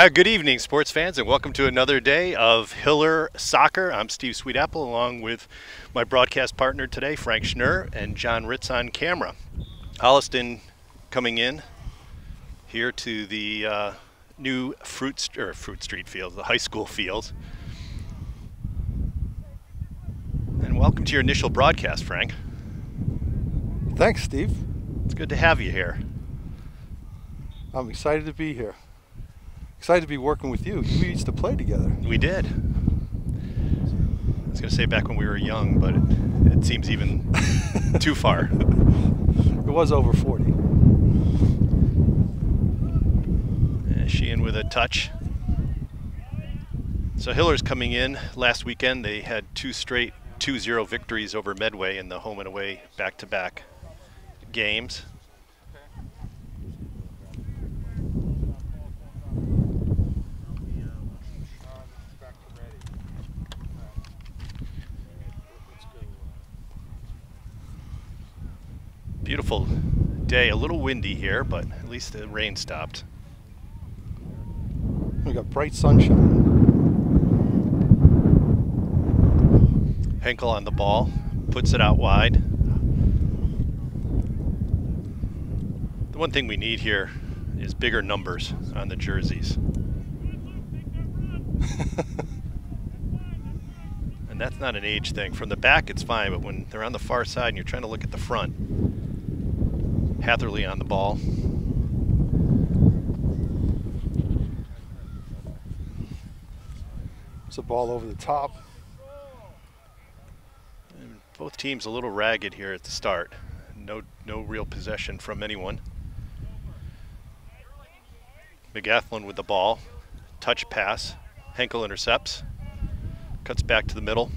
Uh, good evening, sports fans, and welcome to another day of Hiller Soccer. I'm Steve Sweetapple, along with my broadcast partner today, Frank Schnurr, and John Ritz on camera. Holliston coming in here to the uh, new Fruit, St- or Fruit Street field, the high school field. And welcome to your initial broadcast, Frank. Thanks, Steve. It's good to have you here. I'm excited to be here. Excited to be working with you. We used to play together. We did. I was going to say back when we were young, but it, it seems even too far. It was over 40. Uh, Sheehan with a touch. So Hiller's coming in. Last weekend they had two straight 2-0 victories over Medway in the home and away back-to-back games. Beautiful day, a little windy here, but at least the rain stopped. We got bright sunshine. Henkel on the ball, puts it out wide. The one thing we need here is bigger numbers on the jerseys. and that's not an age thing. From the back, it's fine, but when they're on the far side and you're trying to look at the front, Hatherley on the ball. It's a ball over the top. And both teams a little ragged here at the start. No, no real possession from anyone. McGathlin with the ball. Touch pass. Henkel intercepts. Cuts back to the middle.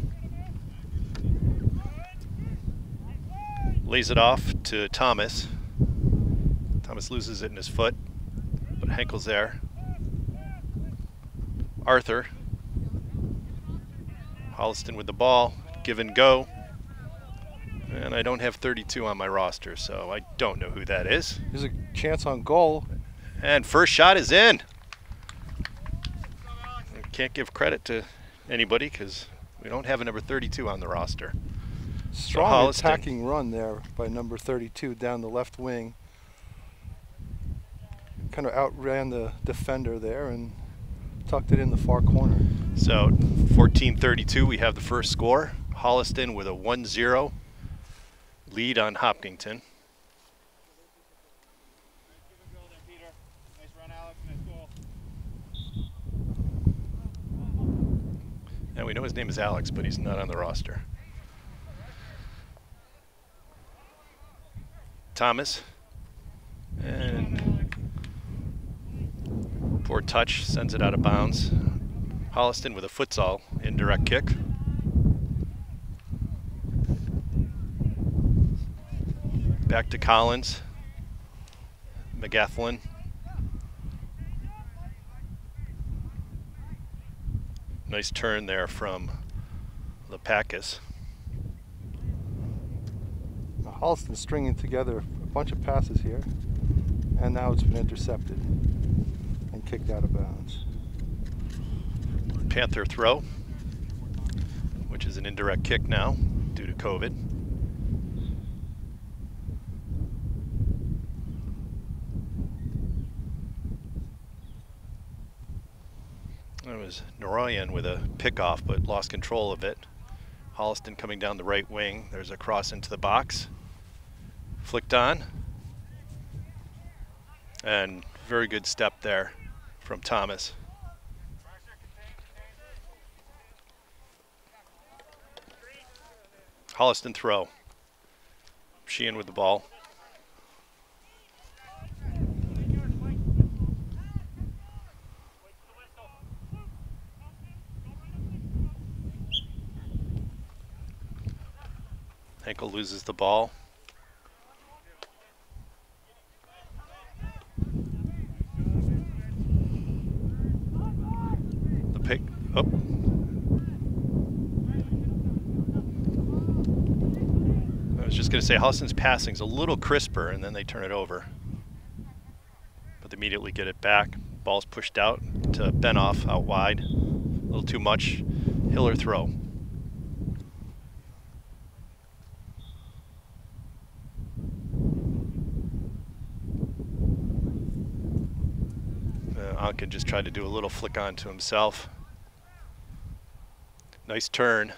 Lays it off to Thomas. Thomas loses it in his foot, but Henkel's there. Arthur. Holliston with the ball. Give and go. And I don't have 32 on my roster, so I don't know who that is. There's a chance on goal. And first shot is in. I can't give credit to anybody because we don't have a number 32 on the roster. Strong Holliston. attacking run there by number 32 down the left wing. Kind of outran the defender there and tucked it in the far corner. So 1432, we have the first score. Holliston with a 1-0 lead on Hopkinton. And we know his name is Alex, but he's not on the roster. Thomas. And poor touch sends it out of bounds. Holliston with a futsal indirect kick. Back to Collins. McGathlin. Nice turn there from Lepakis. Holliston stringing together a bunch of passes here. And now it's been intercepted kicked out of bounds. Panther throw, which is an indirect kick now due to COVID. It was Noroyan with a pickoff, but lost control of it. Holliston coming down the right wing. There's a cross into the box. Flicked on. And very good step there from Thomas. Holliston throw. Sheehan with the ball. Henkel loses the ball. The pick. Oh. I was just going to say Holliston's passing's a little crisper, and then they turn it over. But they immediately get it back. Ball's pushed out to Benoff out wide. A little too much. Hiller throw. Uh, Anka just tried to do a little flick on to himself. Nice turn.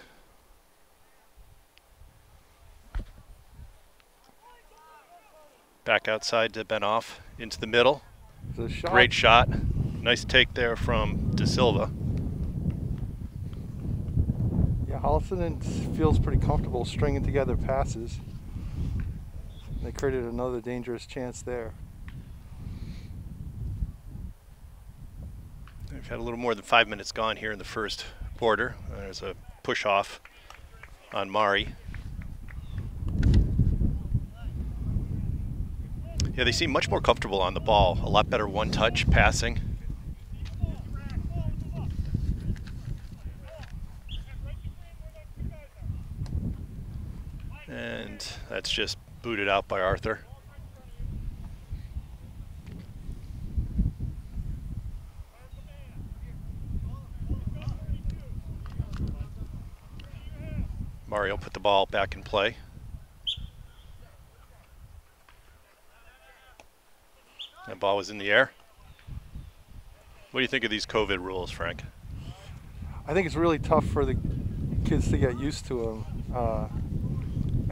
Back outside to Benoff into the middle. Shot. Great shot. Nice take there from De Silva. Yeah, Holliston feels pretty comfortable stringing together passes. They created another dangerous chance there. We've had a little more than five minutes gone here in the first quarter. There's a push off on Mari. Yeah, they seem much more comfortable on the ball. A lot better one touch passing. And that's just booted out by Arthur. Mario put the ball back in play. That ball was in the air. What do you think of these COVID rules, Frank? I think it's really tough for the kids to get used to them. Uh,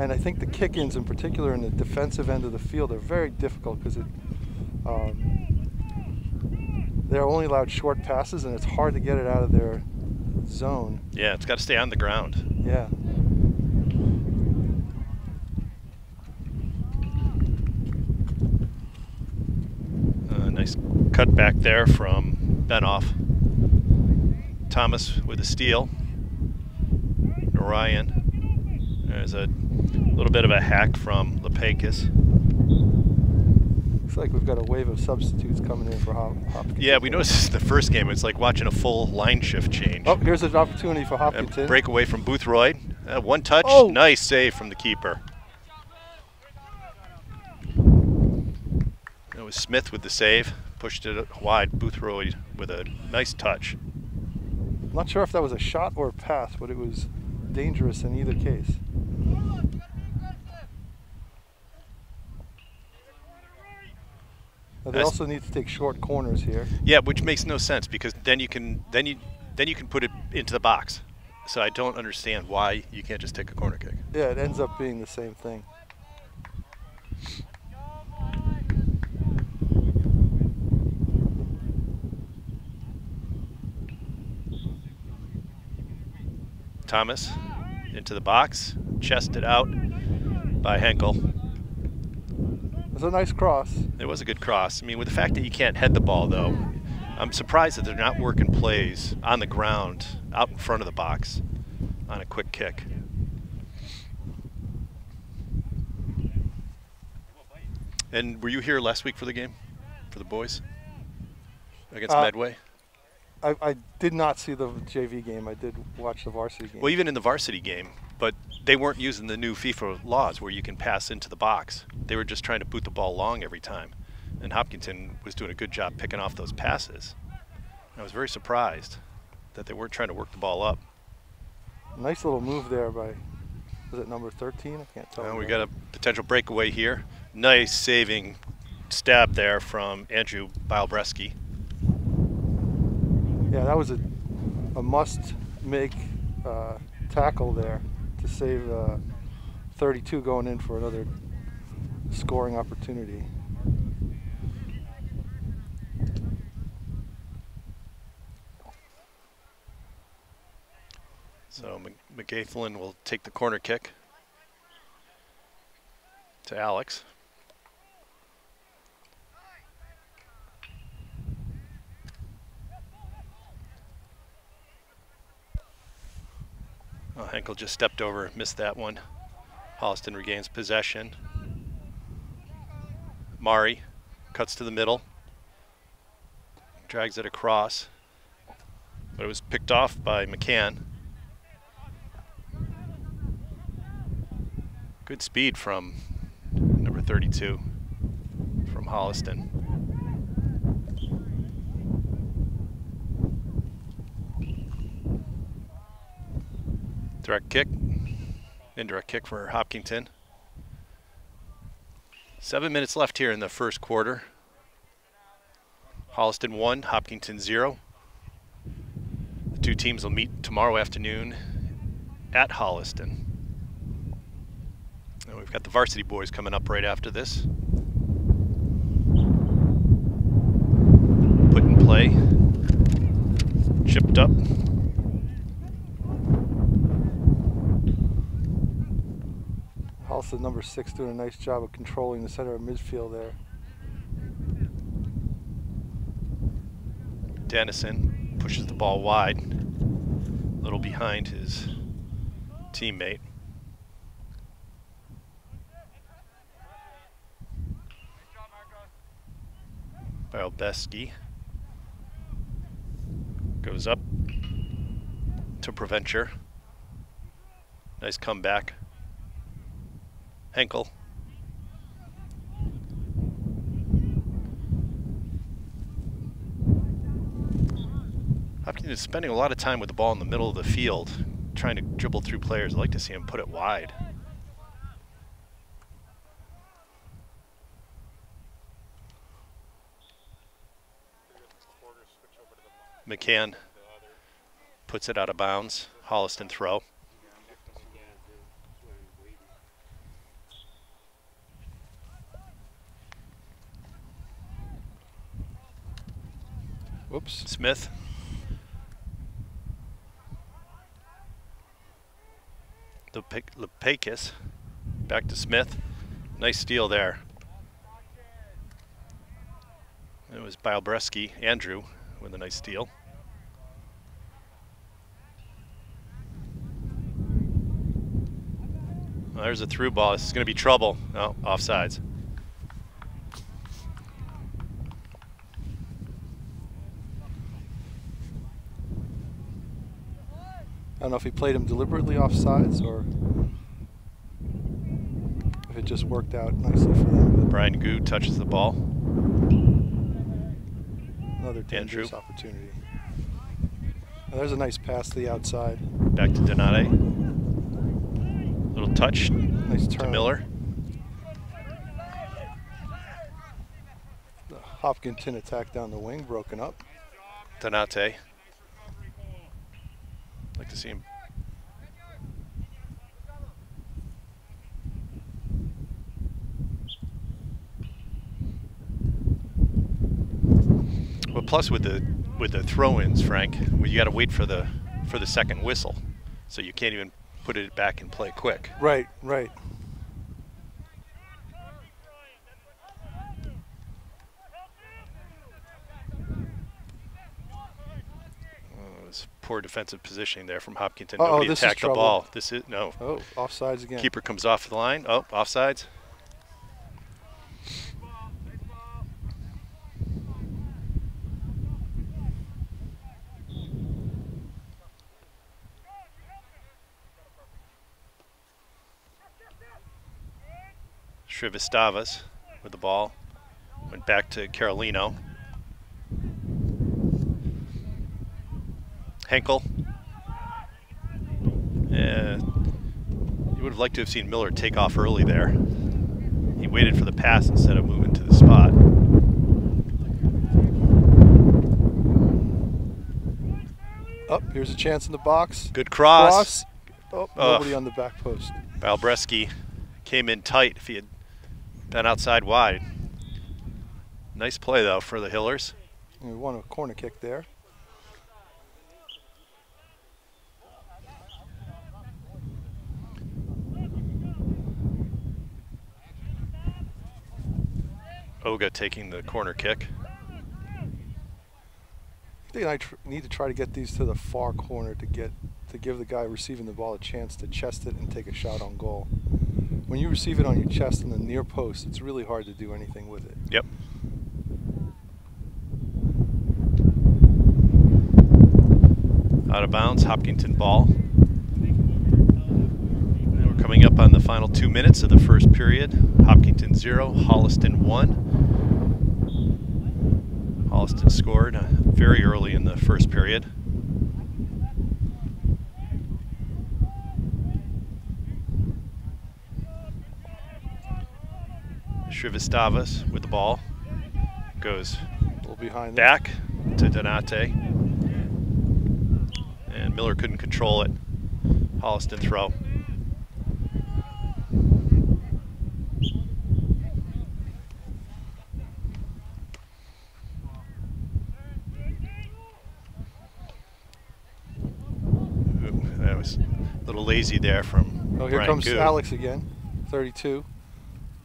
and I think the kick-ins in particular in the defensive end of the field are very difficult because it, um, they're only allowed short passes and it's hard to get it out of their zone. Yeah, it's got to stay on the ground. Yeah. Nice cut back there from Benoff. Thomas with a steal. Ryan. There's a little bit of a hack from Lepakis. Looks like we've got a wave of substitutes coming in for Hop Hopkins. Yeah, we noticed this is the first game. It's like watching a full line shift change. Oh, here's an opportunity for Hopkinton. Breakaway from Boothroyd. Uh, one touch. Oh. Nice save from the keeper. It was Smith with the save pushed it wide. Boothroyd with a nice touch. I'm not sure if that was a shot or a pass, but it was dangerous in either case. But they also need to take short corners here. Yeah, which makes no sense because then you can then you then you can put it into the box. So I don't understand why you can't just take a corner kick. Yeah, it ends up being the same thing. Thomas into the box, chested out by Henkel. It was a nice cross. It was a good cross. I mean, with the fact that you can't head the ball, though, I'm surprised that they're not working plays on the ground out in front of the box on a quick kick. And were you here last week for the game, for the boys against uh, Medway? I, I did not see the JV game. I did watch the varsity game. Well, even in the varsity game, but they weren't using the new FIFA laws where you can pass into the box. They were just trying to boot the ball long every time. And Hopkinton was doing a good job picking off those passes. I was very surprised that they weren't trying to work the ball up. Nice little move there by, was it number 13? I can't tell. Well, we got a potential breakaway here. Nice saving stab there from Andrew Bilebreski yeah, that was a, a must make uh, tackle there to save uh, 32 going in for another scoring opportunity. So McGathlin will take the corner kick to Alex. Oh, Henkel just stepped over, missed that one. Holliston regains possession. Mari cuts to the middle, drags it across, but it was picked off by McCann. Good speed from number 32 from Holliston. Direct kick. Indirect kick for Hopkinton. Seven minutes left here in the first quarter. Holliston 1, Hopkinton 0. The two teams will meet tomorrow afternoon at Holliston. And we've got the varsity boys coming up right after this. Put in play. Chipped up. Also, number six doing a nice job of controlling the center of midfield there. Dennison pushes the ball wide, a little behind his teammate. Bialbeski goes up to Preventure. Nice comeback. Henkel. Hopkins is spending a lot of time with the ball in the middle of the field, trying to dribble through players. I'd like to see him put it wide. McCann puts it out of bounds. Holliston throw. Whoops. Smith. Lepakis. Back to Smith. Nice steal there. It was Bialbreski, Andrew, with a nice steal. Well, there's a through ball. This is going to be trouble. Oh, offsides. Don't know if he played him deliberately off sides or if it just worked out nicely for them. Brian Goo touches the ball. Another dangerous Andrew. opportunity. Now there's a nice pass to the outside. Back to Donate. Little touch nice turn. to Miller. The Hopkinton attack down the wing, broken up. Donate to see him. Well, plus with the with the throw-ins, Frank, you got to wait for the for the second whistle, so you can't even put it back and play quick. Right, right. Poor defensive positioning there from Hopkinton. Uh -oh, Nobody attacked the ball. This is no. Oh, offsides again. Keeper comes off the line. Oh, offsides. Srivastavas with the ball. Went back to Carolino. Henkel. Yeah, you would have liked to have seen Miller take off early there. He waited for the pass instead of moving to the spot. Up, oh, here's a chance in the box. Good cross. cross. Oh, nobody on the back post. Balbreski came in tight if he had been outside wide. Nice play, though, for the Hillers. we won a corner kick there. Oga taking the corner kick. I think I need to try to get these to the far corner to get to give the guy receiving the ball a chance to chest it and take a shot on goal. When you receive it on your chest in the near post, it's really hard to do anything with it. Yep. Out of bounds, Hopkinton ball. And we're coming up on the final two minutes of the first period. Hopkinton 0, Holliston 1. Holliston scored uh, very early in the first period. Shrivastavas with the ball. Goes behind back to Donate. And Miller couldn't control it. Holliston throw. Lazy there from Oh, here Brian comes. Alex again. 32.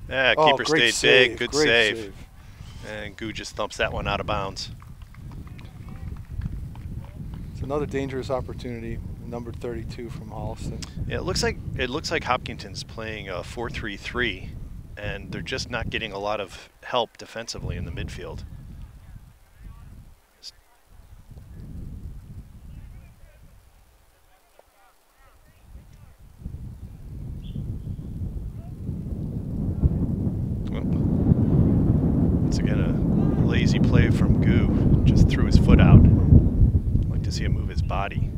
Yeah, oh, keeper stayed save. big, good great save. And Goo just thumps that one out of bounds. It's another dangerous opportunity. Number 32 from Holliston. Yeah, it looks like it looks like Hopkinton's playing a 4-3-3 and they're just not getting a lot of help defensively in the midfield. Well, Once again, a lazy play from Goo. Just threw his foot out. like to see him move his body.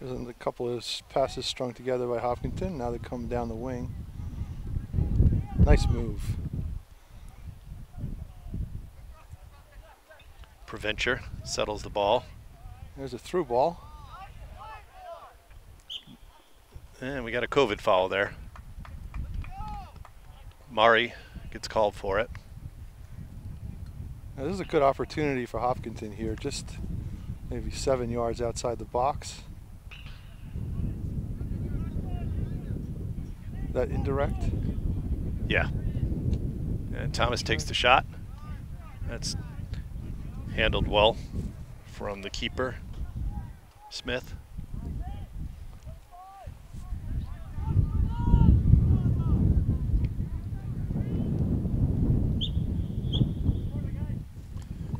There's a couple of passes strung together by Hopkinton. Now they come down the wing. Nice move. Preventure settles the ball. There's a through ball. And we got a COVID foul there. Mari gets called for it. Now, this is a good opportunity for Hopkinton here. Just maybe seven yards outside the box. That indirect? Yeah. And Thomas takes the shot. That's handled well from the keeper, Smith.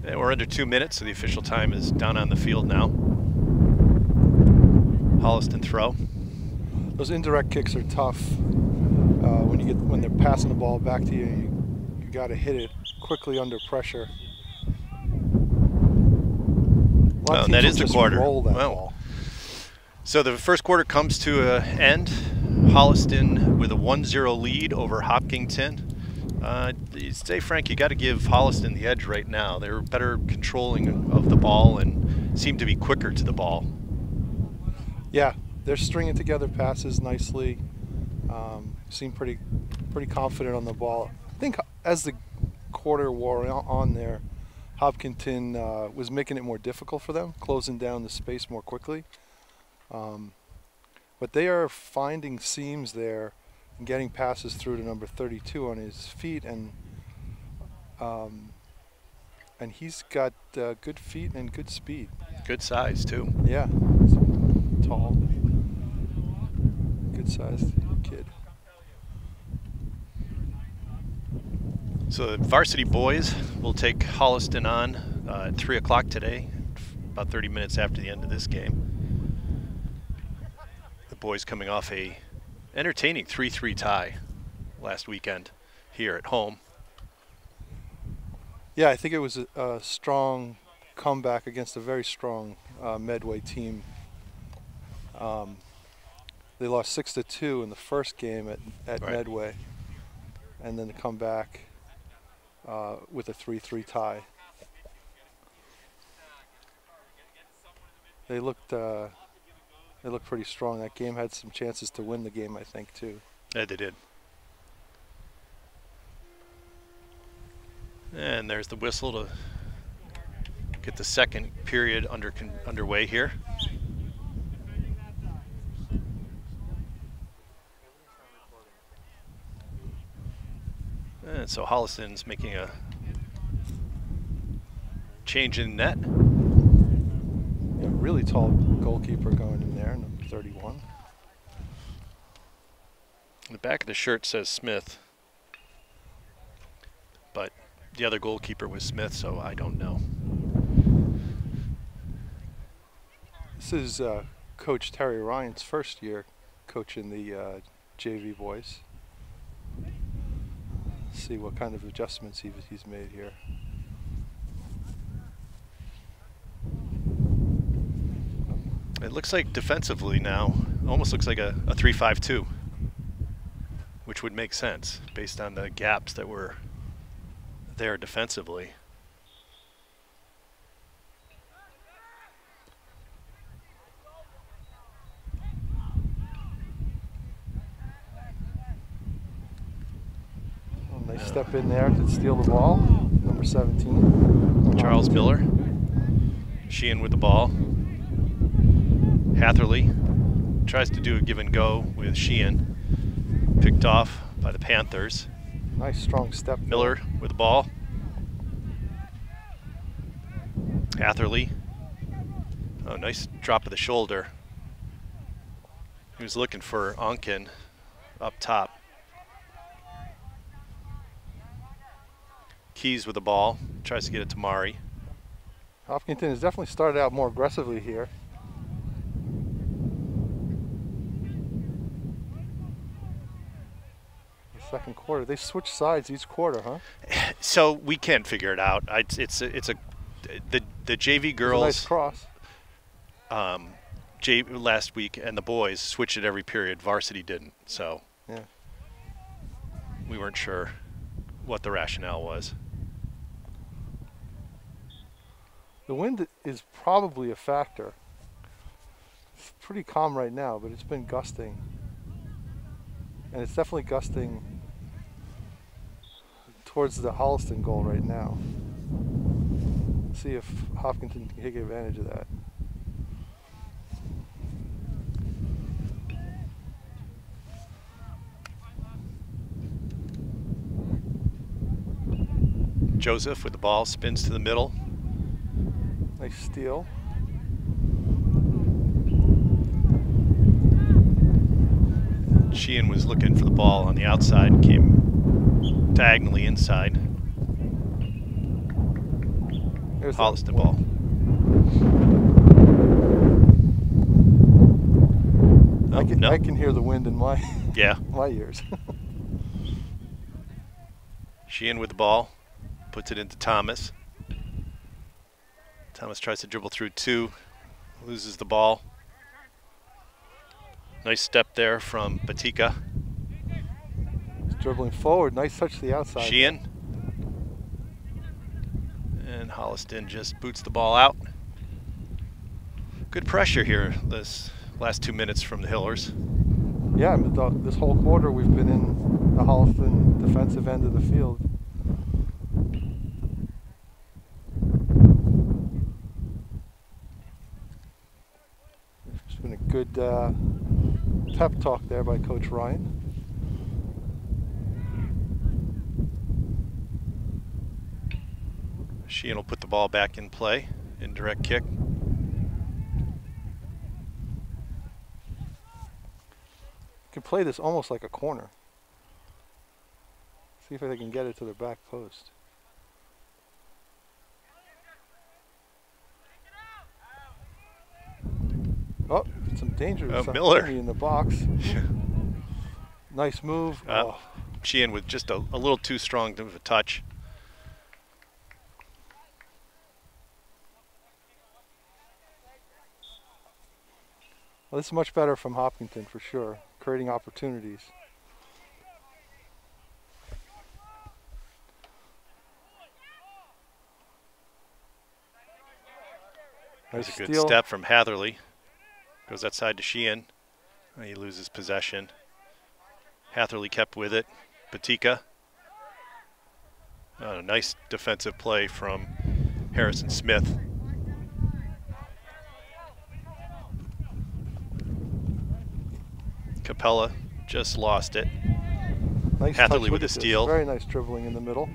And we're under two minutes, so the official time is down on the field now. Holliston throw. Those indirect kicks are tough. Uh, when you get when they're passing the ball back to you, you, you got to hit it quickly under pressure. Well, and that is the quarter. Roll that Well, ball. So the first quarter comes to an end. Holliston with a 1-0 lead over Hopkinton. Uh, say, Frank, you got to give Holliston the edge right now. They're better controlling of the ball and seem to be quicker to the ball. Yeah, they're stringing together passes nicely. Um, seem pretty pretty confident on the ball. I think as the quarter wore on- there, Hopkinton uh, was making it more difficult for them, closing down the space more quickly. Um, but they are finding seams there getting passes through to number 32 on his feet, and um, and he's got uh, good feet and good speed. Good size, too. Yeah, tall, good sized kid. So the varsity boys will take Holliston on uh, at 3 o'clock today, about 30 minutes after the end of this game. The boys coming off a entertaining 3-3 tie last weekend here at home. Yeah, I think it was a, a strong comeback against a very strong uh, Medway team. Um, they lost six to two in the first game at, at Right. Medway, and then to come back uh, with a three-three tie. They looked uh, they looked pretty strong. That game had some chances to win the game, I think, too. Yeah, they did. And there's the whistle to get the second period under underway here. And so Holliston's making a change in net. Really tall goalkeeper going in there, number 31. The back of the shirt says Smith, but the other goalkeeper was Smith, so I don't know. This is uh, Coach Terry Ryan's first year coaching the uh, JV boys. See what kind of adjustments he's made here. It looks like defensively now, almost looks like a, a 3-5-2. which would make sense based on the gaps that were there defensively. Nice yeah. step in there to steal the ball. Number 17. Charles Miller. Sheehan with the ball. Hatherley tries to do a give and go with Sheehan. Picked off by the Panthers. Nice strong step. Miller with the ball. Hatherley. Oh, nice drop of the shoulder. He was looking for Onken up top. Keys with the ball, tries to get it to Mari. Hopkinton has definitely started out more aggressively here. Second quarter. They switch sides each quarter, huh? So we can't figure it out. It's it's a, it's a the the JV girls. nice cross. Um, J last week and the boys switched it every period. Varsity didn't, so yeah. we weren't sure what the rationale was. The wind is probably a factor. It's pretty calm right now, but it's been gusting. And it's definitely gusting towards the Holliston goal right now. See if Hopkinton can take advantage of that. Joseph with the ball spins to the middle. Nice steal. Sheehan was looking for the ball on the outside, came diagonally inside. There's Holliston ball. Oh, I, can, no. I can hear the wind in my yeah my ears. Sheehan with the ball, puts it into Thomas. Thomas tries to dribble through two, loses the ball. Nice step there from Batika. Dribbling forward, nice touch to the outside. Sheehan. And Holliston just boots the ball out. Good pressure here this last two minutes from the Hillers. Yeah, this whole quarter we've been in the Holliston defensive end of the field. It's been a good uh, pep talk there by Coach Ryan. Sheehan will put the ball back in play, indirect kick. You can play this almost like a corner. See if they can get it to their back post. Oh, some danger. Uh, Miller in the box. nice move. Uh, oh. Sheehan with just a, a little too strong of a touch. Well, this is much better from Hopkinton for sure, creating opportunities. Nice a good step from Hatherley. Goes outside to Sheehan. He loses possession. Hatherley kept with it. Batika. A nice defensive play from Harrison Smith. Capella just lost it. Nice Hatherley with a steal. Very nice dribbling in the middle.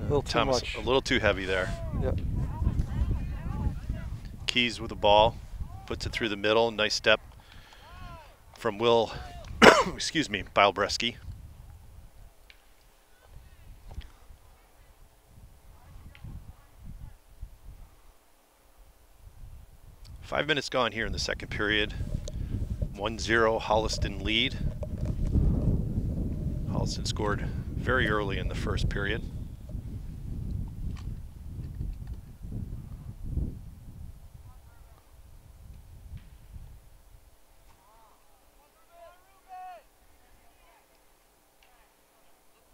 A little Thomas, too much. a little too heavy there. Yep. Keys with the ball puts it through the middle. Nice step from Will, excuse me, Bilebreski. Five minutes gone here in the second period. 1-0 Holliston lead. Holliston scored very early in the first period.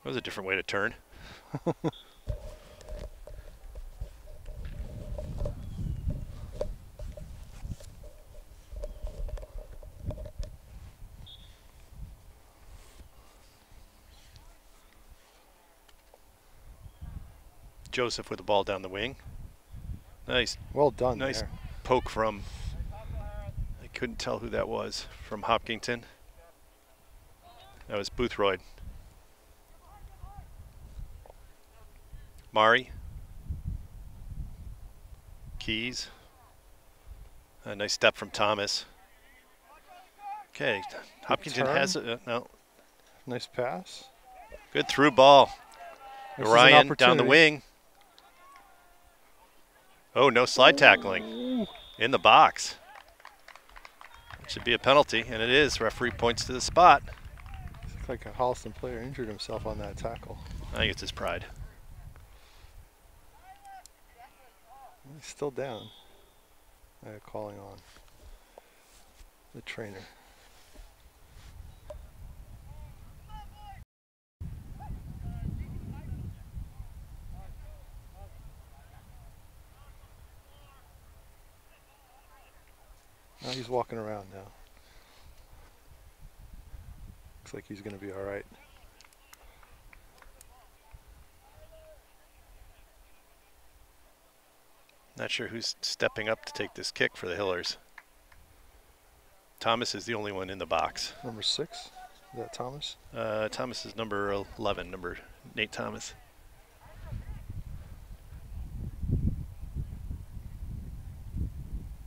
That was a different way to turn. Joseph with the ball down the wing. Nice. Well done. Nice there. poke from, I couldn't tell who that was, from Hopkinton. That was Boothroyd. Mari. Keys. A nice step from Thomas. Okay, Hopkinton has it. Uh, no, Nice pass. good through ball. This is Ryan down the wing. Oh, no slide tackling in the box. It should be a penalty, and it is. Referee points to the spot. Looks like a Holliston player injured himself on that tackle. I think it's his pride. He's still down. Uh, calling on the trainer. Now he's walking around now. Looks like he's going to be all right. Not sure who's stepping up to take this kick for the Hillers. Thomas is the only one in the box. Number six, is that Thomas? Uh, Thomas is number 11, number Nate Thomas.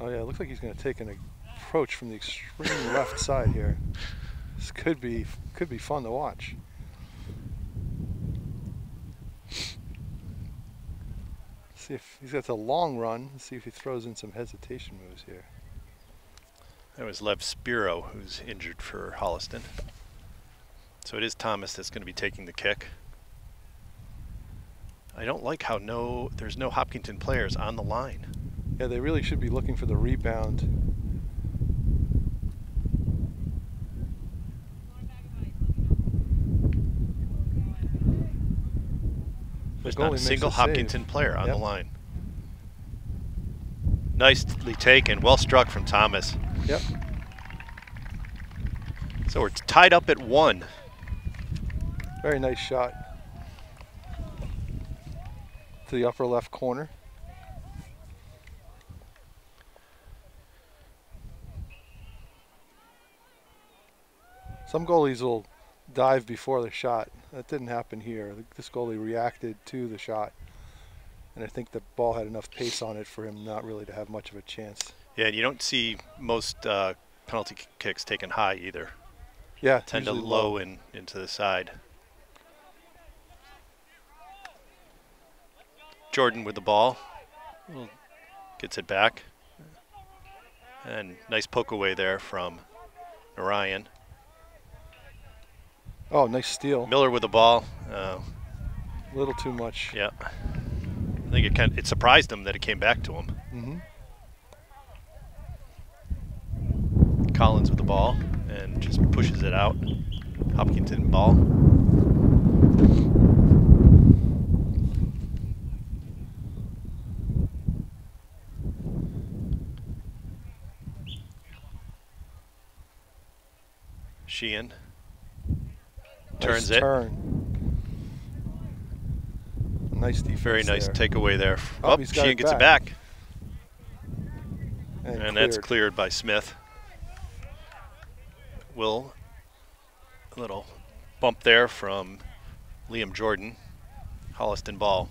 Oh yeah, it looks like he's going to take an approach from the extreme left side here. This could be could be fun to watch. See if he's got the long run. Let's see if he throws in some hesitation moves here. That was Lev Spiro, who's injured for Holliston. So it is Thomas that's going to be taking the kick. I don't like how no there's no Hopkinton players on the line. Yeah, they really should be looking for the rebound. There's goalie not a single. Hopkinton player on Yep. the line. Nicely taken, well struck from Thomas. Yep. So we're tied up at one. Very nice shot. To the upper left corner. Some goalies will dive before the shot. That didn't happen here. This goalie reacted to the shot. And I think the ball had enough pace on it for him not really to have much of a chance. Yeah, and you don't see most uh, penalty kicks taken high either. Yeah, Tend to usually low and into the side. Jordan with the ball. Gets it back. And nice poke away there from Orion. Oh, nice steal. Miller with the ball. Uh, A little too much. yeah. I think it kind it surprised him that it came back to him. hmm Collins with the ball and just pushes it out. Hopkinton ball. Sheehan turns nice it. Turn. Nice defense. Very nice there. takeaway there. Oh, Oh, Sheehan it gets it back. And, and that's cleared. cleared by Smith. Will a little bump there from Liam Jordan, Holliston ball.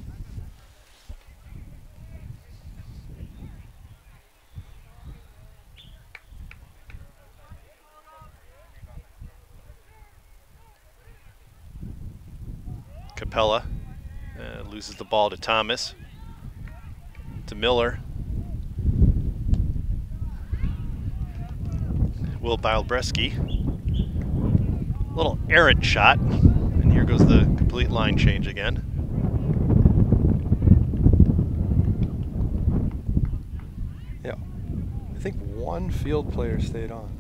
Capella uh, loses the ball to Thomas, to Miller. Will Bilebreski. Little errant shot. And here goes the complete line change again. Yeah. I think one field player stayed on.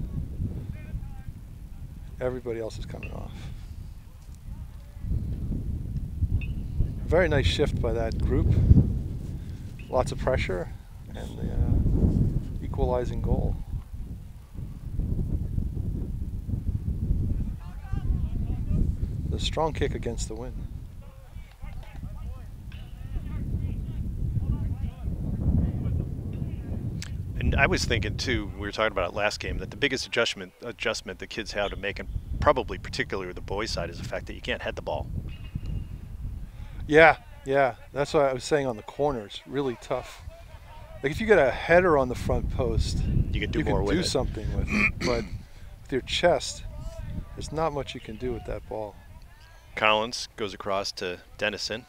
Everybody else is coming off. Very nice shift by that group. Lots of pressure and the uh, equalizing goal. The strong kick against the wind. And I was thinking too, we were talking about it last game, that the biggest adjustment adjustment the kids have to make, and probably particularly the boys' side, is the fact that you can't head the ball. Yeah, yeah. That's what I was saying on the corners. Really tough. Like if you get a header on the front post, You can do you more can with do it. something with it. But with your chest, there's not much you can do with that ball. Collins goes across to Dennison.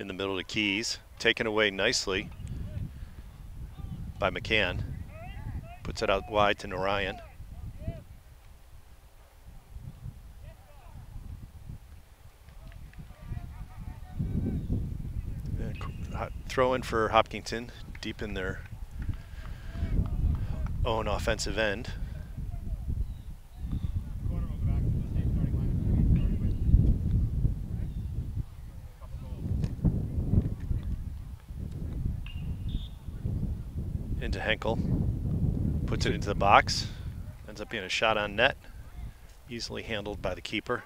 In the middle of the Keys, taken away nicely by McCann. Puts it out wide to Narayan. Throw in for Hopkinton, deep in their own offensive end. Into Henkel. Puts it into the box. Ends up being a shot on net. Easily handled by the keeper.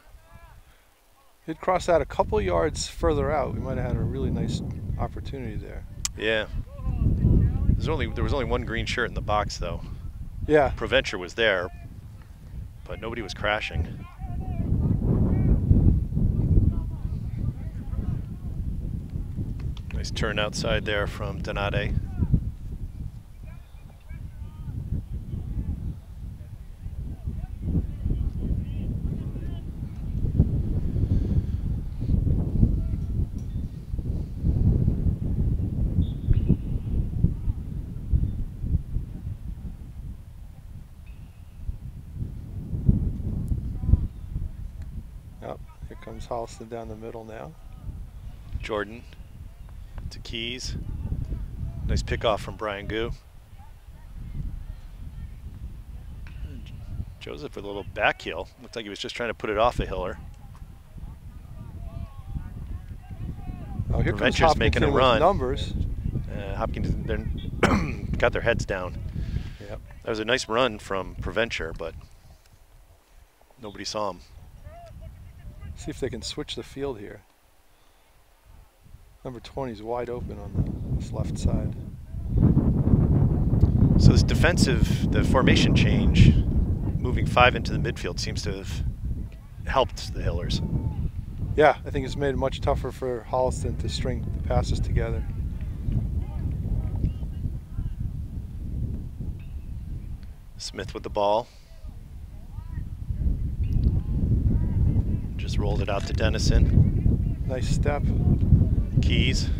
He'd cross that a couple yards further out. We might have had a really nice opportunity there. Yeah. There's only there was only one green shirt in the box though. Yeah, Proventure was there, but nobody was crashing. Nice turn outside there from Donate. yep. Here Holliston down the middle now. Jordan to Keys. Nice pickoff from Brian Goo. Joseph with a little back heel. Looked like he was just trying to put it off a Hiller. Oh, here comes Proventure's making a run. Numbers. Uh, Hopkins they're got their heads down. Yep. That was a nice run from Proventure, but nobody saw him. See if they can switch the field here. Number 20 is wide open on the this left side. So this defensive, the formation change, moving five into the midfield seems to have helped the Hillers. Yeah, I think it's made it much tougher for Holliston to string the passes together. Smith with the ball. Just rolled it out to Dennison. Nice step. Keys.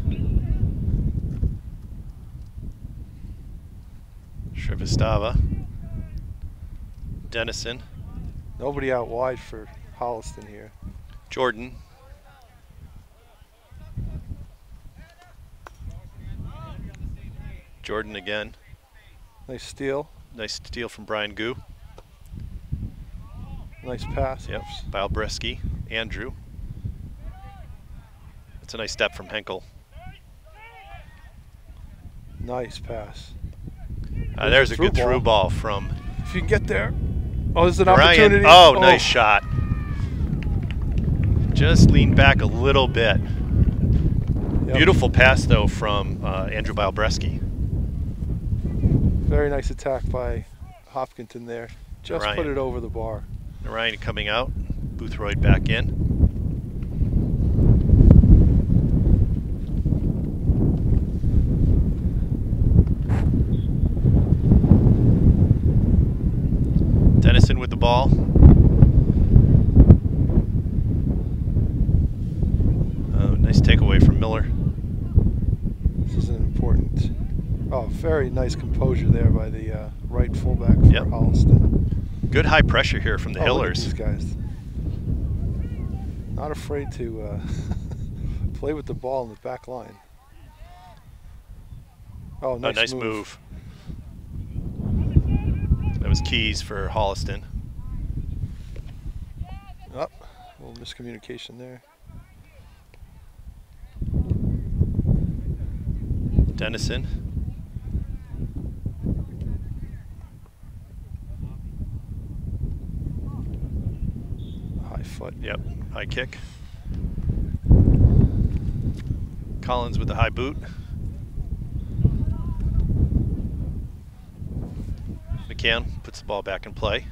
Shrivastava. Dennison. Nobody out wide for Holliston here. Jordan. Jordan again. Nice steal. Nice steal from Brian Goo. Nice pass. Yep. Bilebreski. Andrew. That's a nice step from Henkel. Nice pass. Uh, There's there's a through good through ball. ball from If you can get there. Oh, there's an Ryan. opportunity. Oh, nice shot. Just leaned back a little bit. Yep. Beautiful pass though from uh, Andrew Bilebreski. Very nice attack by Hopkinton there. Just put it over the bar. Ryan coming out. Boothroyd back in. Dennison with the ball. Oh, nice takeaway from Miller. This is an important. Oh, very nice composure there by the uh, right fullback for Yep. Holliston. Good high pressure here from the Oh, Hillers. These guys. Not afraid to uh, play with the ball in the back line. Oh, Oh, nice, nice move. That was keys for Holliston. Oh, a little miscommunication there. Dennison. High foot. Yep, high kick. Collins with the high boot. McCann puts the ball back in play.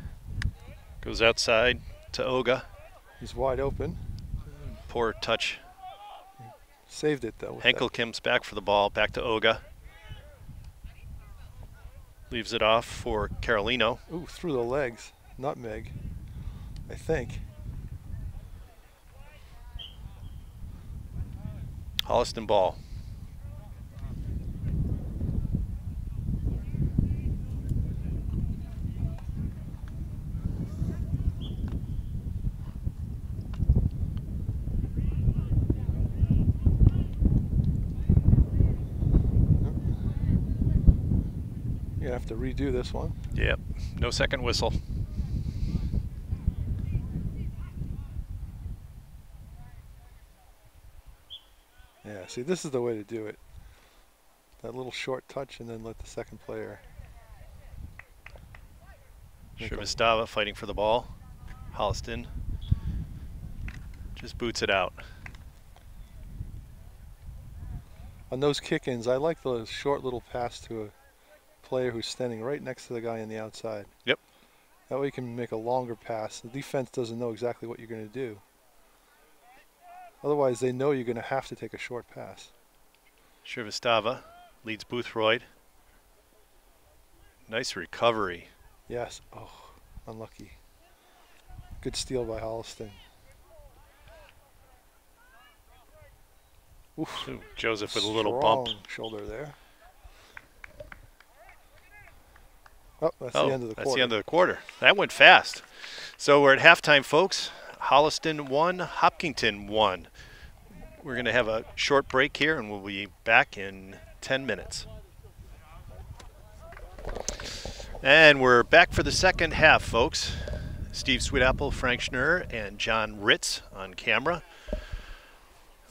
Goes outside to Oga. He's wide open. Poor touch. Saved it though. Henkel comes back for the ball, back to Oga. Leaves it off for Carolino. Ooh, through the legs. Nutmeg. I think. Holliston ball. You're have to redo this one. Yep, no second whistle. Yeah, see, this is the way to do it. That little short touch and then let the second player. Shrivastava fighting for the ball. Holliston just boots it out. On those kick-ins, I like the short little pass to a player who's standing right next to the guy on the outside. Yep. That way you can make a longer pass. The defense doesn't know exactly what you're going to do. Otherwise, they know you're going to have to take a short pass. Shrivastava leads Boothroyd. Nice recovery. Yes. Oh, unlucky. Good steal by Holliston. Oof. Ooh, Joseph with a little bump. Shoulder there. Oh, that's oh, the end of the that's quarter. the end of the quarter. That went fast. So we're at halftime, folks. Holliston 1, Hopkinton 1. We're going to have a short break here, and we'll be back in 10 minutes. And we're back for the second half, folks. Steve Sweetapple, Frank Schnurr, and John Ritz on camera.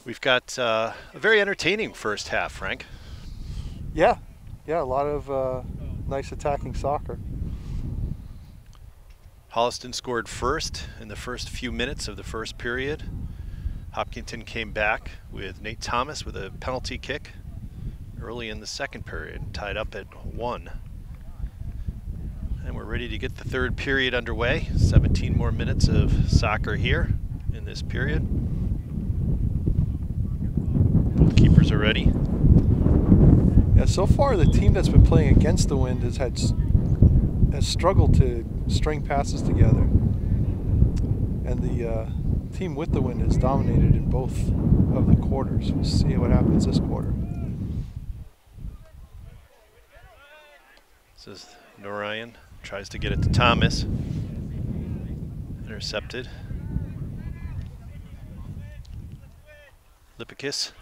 We've got uh, a very entertaining first half, Frank. Yeah, yeah, a lot of uh, nice attacking soccer. Holliston scored first in the first few minutes of the first period. Hopkinton came back with Nate Thomas with a penalty kick early in the second period, tied up at one. And we're ready to get the third period underway. 17 more minutes of soccer here in this period. Both keepers are ready. Yeah, so far the team that's been playing against the wind has had has struggled to string passes together, and the uh, team with the wind has dominated in both of the quarters. We'll see what happens this quarter. This is Norian tries to get it to Thomas. Intercepted. Lipicus,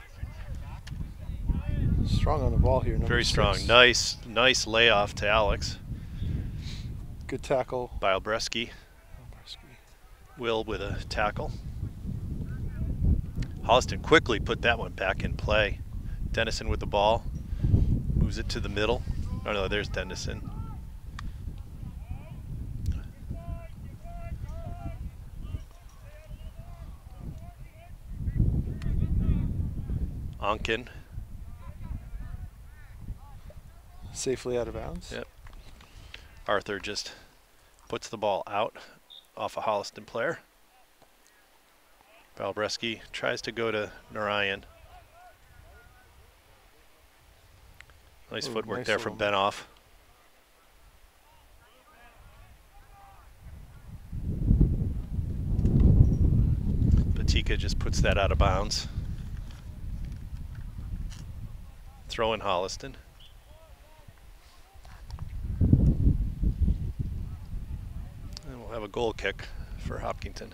Strong on the ball here. very strong. six. Nice, nice layoff to Alex. Good tackle. Bilebreski, Will with a tackle. Holliston quickly put that one back in play. Dennison with the ball. Moves it to the middle. Oh no, there's Dennison. Onken. Safely out of bounds. Yep. Arthur just puts the ball out off a Holliston player. Valbreski tries to go to Narayan. Nice Ooh, footwork nice there from Benoff. Batika just puts that out of bounds. Throw in Holliston. And we'll have a goal kick for Hopkinton.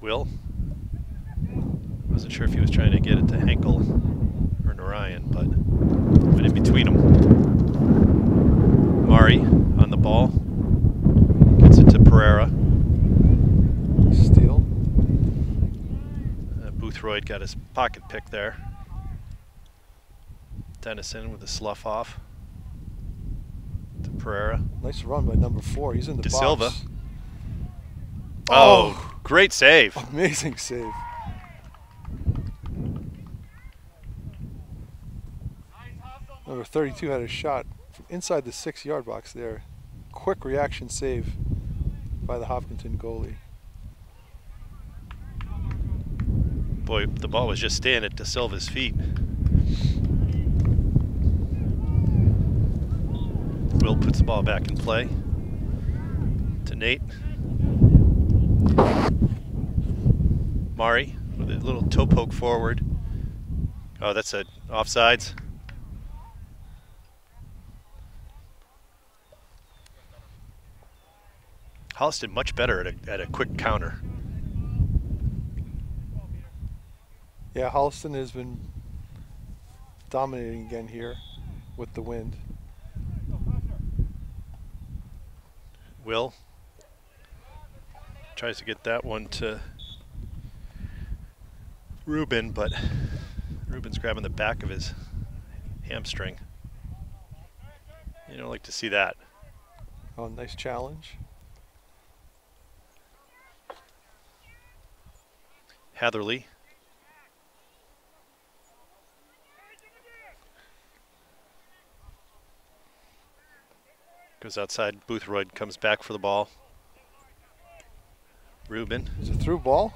Will. Wasn't sure if he was trying to get it to Henkel or Narayan, but, but in between them. Mari on the ball. Gets it to Pereira. Steal. Boothroyd got his pocket pick there. Dennison with the slough off. To Pereira. Nice run by number four. He's in the De box. Silva. Oh, oh great save. Amazing save. Number 32 had a shot from inside the six-yard box there. Quick reaction save by the Hopkinton goalie. Boy, the ball was just staying at De Silva's feet. Will puts the ball back in play to Nate. Mari with a little toe poke forward. Oh, that's a offsides. Holliston much better at a, at a quick counter. Yeah, Holliston has been dominating again here with the wind. Will tries to get that one to Ruben, but Ruben's grabbing the back of his hamstring. You don't like to see that. Oh, nice challenge. Hatherley. Goes outside. Boothroyd comes back for the ball. Ruben. Is it through ball?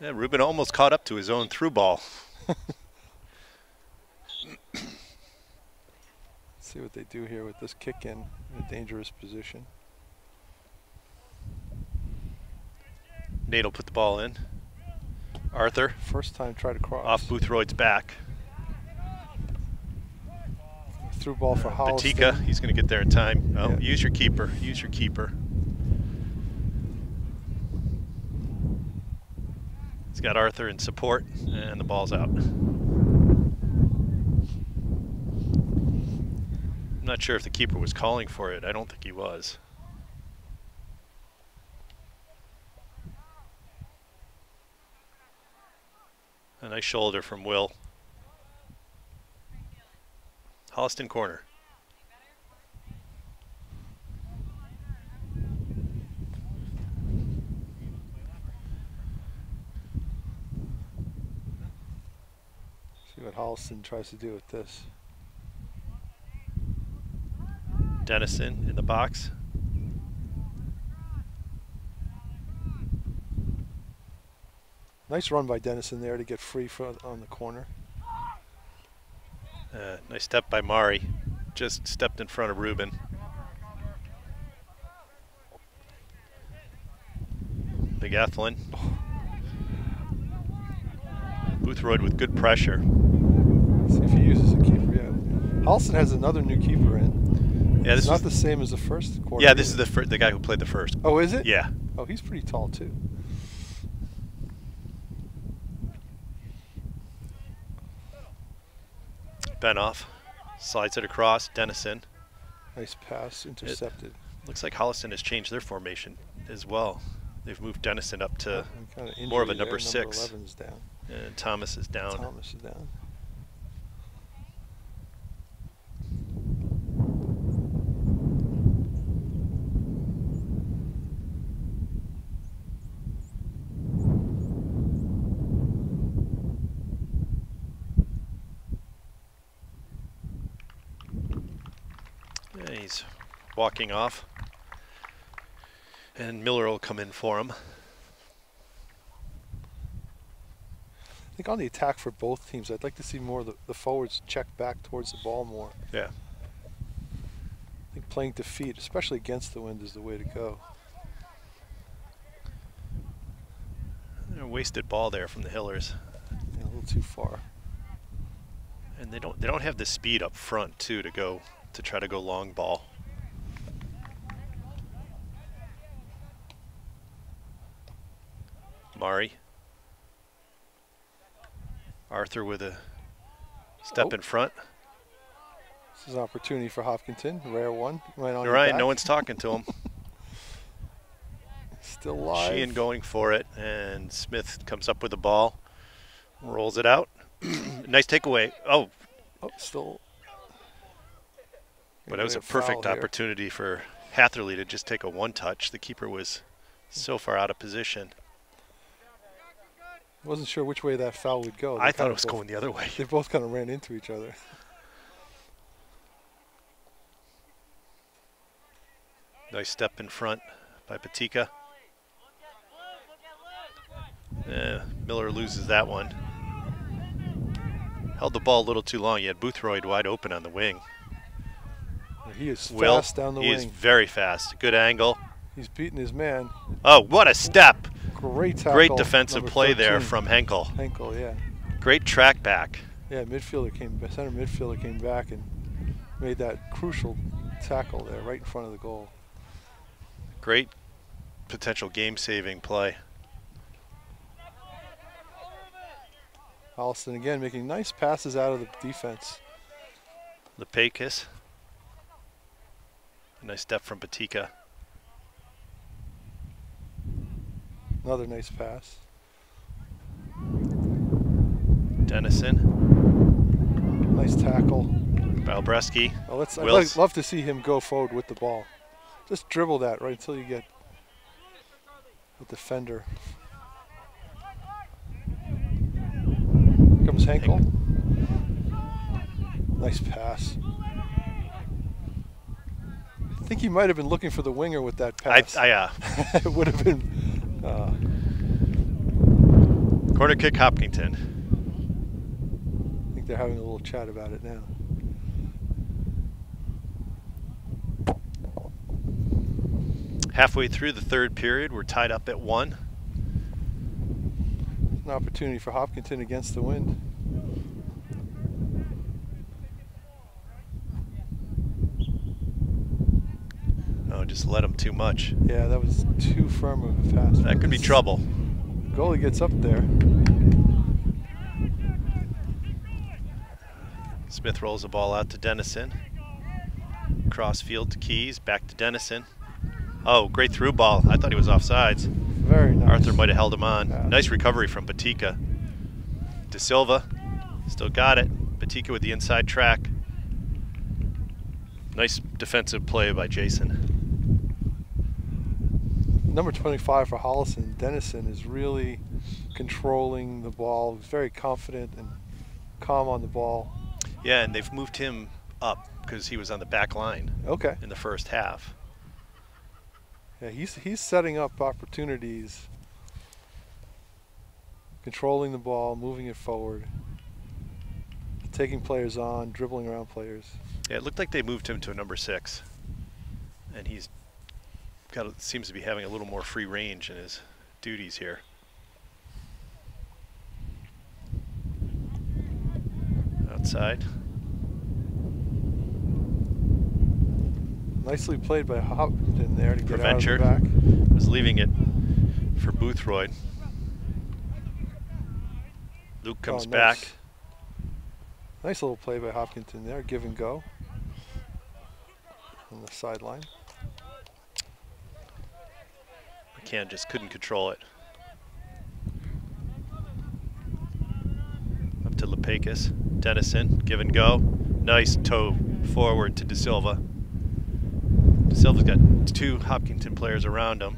Yeah, Ruben almost caught up to his own through ball. see what they do here with this kick in in a dangerous position. Nate will put the ball in. Arthur. First time try to cross. Off Boothroyd's back. Through ball for Holliston. Batika, he's going to get there in time. Oh, Yeah. use your keeper. Use your keeper. He's got Arthur in support, and the ball's out. I'm not sure if the keeper was calling for it. I don't think he was. A nice shoulder from Will. Holliston corner. See what Holliston tries to do with this. Dennison in the box. Nice run by Dennison there to get free for, on the corner. Uh, nice step by Mari. Just stepped in front of Ruben. Big Ethlin. Boothroyd with good pressure. See if he uses a keeper. Yeah. Holliston has another new keeper in. Yeah, it's this not was, the same as the first quarter. yeah, this is the the guy who played the first. Oh, is it? Yeah. Oh, he's pretty tall too. Benoff slides it across. Dennison. Nice pass, intercepted. Looks like Holliston has changed their formation as well. They've moved Dennison up to, kinda more of a number there. six. Number down. and Thomas is down. Thomas is down. Yeah, he's walking off. And Miller will come in for him. I think on the attack for both teams, I'd like to see more of the, the forwards check back towards the ball more. Yeah. I think playing to feet, especially against the wind, is the way to go. A wasted ball there from the Hillers. Yeah, a little too far. And they don't they don't have the speed up front too to go to try to go long ball. Mari. Arthur with a step Oh. in front. This is an opportunity for Hopkinton. Rare one. Right on right, no one's talking to him. Still live. Sheehan going for it, and Smith comes up with the ball, rolls it out. nice takeaway. Oh, Oh, still. but it was a Gonna be foul perfect here. opportunity for Hatherley to just take a one touch. The keeper was so far out of position. Wasn't sure which way that foul would go. They I thought it was both- going the other way. They both kind of ran into each other. Nice step in front by Patika. Yeah, Miller loses that one. Held the ball a little too long. He had Boothroyd wide open on the wing. He is Will, fast down the he is very fast. Good angle. He's beating his man. Oh, what a step. Great tackle. Great defensive play there from Henkel. Henkel. Yeah, Great track back. yeah. Midfielder came. Center midfielder came back and made that crucial tackle there, right in front of the goal. Great potential game saving play. Allison again making nice passes out of the defense. Lepakis. A nice step from Patika. Another nice pass. Dennison. Nice tackle. Balbreski. Oh, let's, I'd like, love to see him go forward with the ball. Just dribble that right until you get the defender. Here comes Henkel. Nice pass. I think he might have been looking for the winger with that I, pass. I, uh, it would have been. Uh, corner kick Hopkinton. I think they're having a little chat about it now. Halfway through the third period, we're tied up at one. An opportunity for Hopkinton against the wind. Oh, just let him too much. Yeah, that was too firm of a pass. That could be trouble. Goalie gets up there. Smith rolls the ball out to Dennison. Cross field to Keys, back to Dennison. Oh, great through ball. I thought he was offsides. Very nice. Arthur might have held him on. Yeah. Nice recovery from Batika. De Silva, still got it. Batika with the inside track. Nice defensive play by Jason. Number 25 for Holliston, Dennison, is really controlling the ball. He's very confident and calm on the ball. Yeah, and they've moved him up because he was on the back line Okay. in the first half. Yeah, he's he's setting up opportunities, controlling the ball, moving it forward, taking players on, dribbling around players. Yeah, it looked like they moved him to a number six, and he's got a- seems to be having a little more free range in his duties here. Outside, Nicely played by Hopkinton there to get Preventure. out of the back. was leaving it for Boothroyd. Luke oh, comes Oh, back. nice. Nice little play by Hopkinton there, give and go on the sideline. McCann just couldn't control it. Up to Lepakis. Dennison, give and go. Nice toe forward to De Silva. De Silva's got two Hopkinton players around him.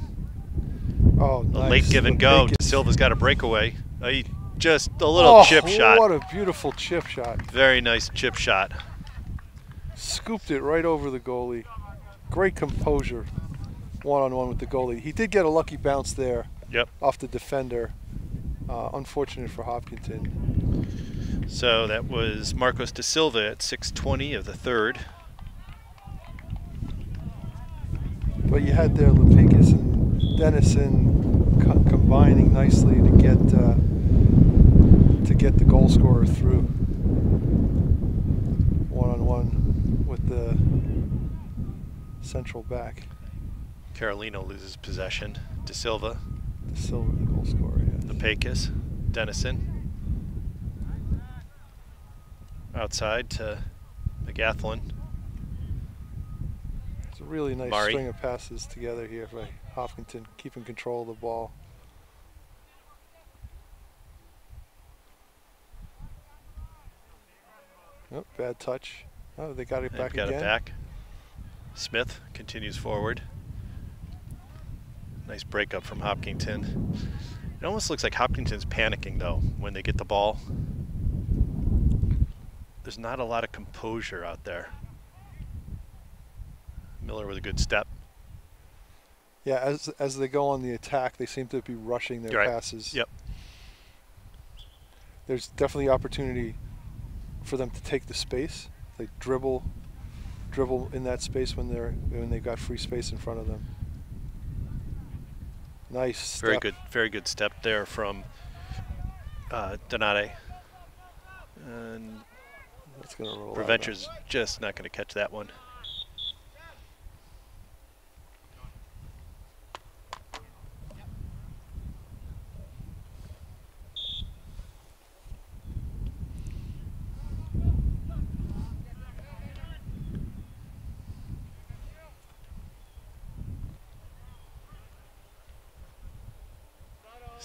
Oh, A nice. late give and go. De Silva's got a breakaway. He just a little oh, chip shot. What a beautiful chip shot. Very nice chip shot. Scooped it right over the goalie. Great composure, one on one with the goalie. He did get a lucky bounce there Yep. off the defender. Uh, unfortunate for Hopkinton. So that was Marcos De Silva at 6:20 of the third. But you had there Lepikis and Dennison co- combining nicely to get uh, to get the goal scorer through. One on one with the central back. Carolino loses possession. De Silva The Silver, the goal scorer. Yeah. The Pecos, Dennison. Outside to McGathlin. It's a really nice Murray. string of passes together here by Hopkinton, keeping control of the ball. Oh, bad touch. Oh, they got it They've back got again. it back. Smith continues forward. Nice breakup from Hopkinton. It almost looks like Hopkinton's panicking though when they get the ball. There's not a lot of composure out there. Miller with a good step. Yeah, as as they go on the attack, they seem to be rushing their Right. passes. Yep. There's definitely opportunity for them to take the space. They dribble, dribble in that space when they're when they've got free space in front of them. Nice. Very good, very good step there from uh, Donate. And That's gonna roll. out. Preventure's just not going to catch that one.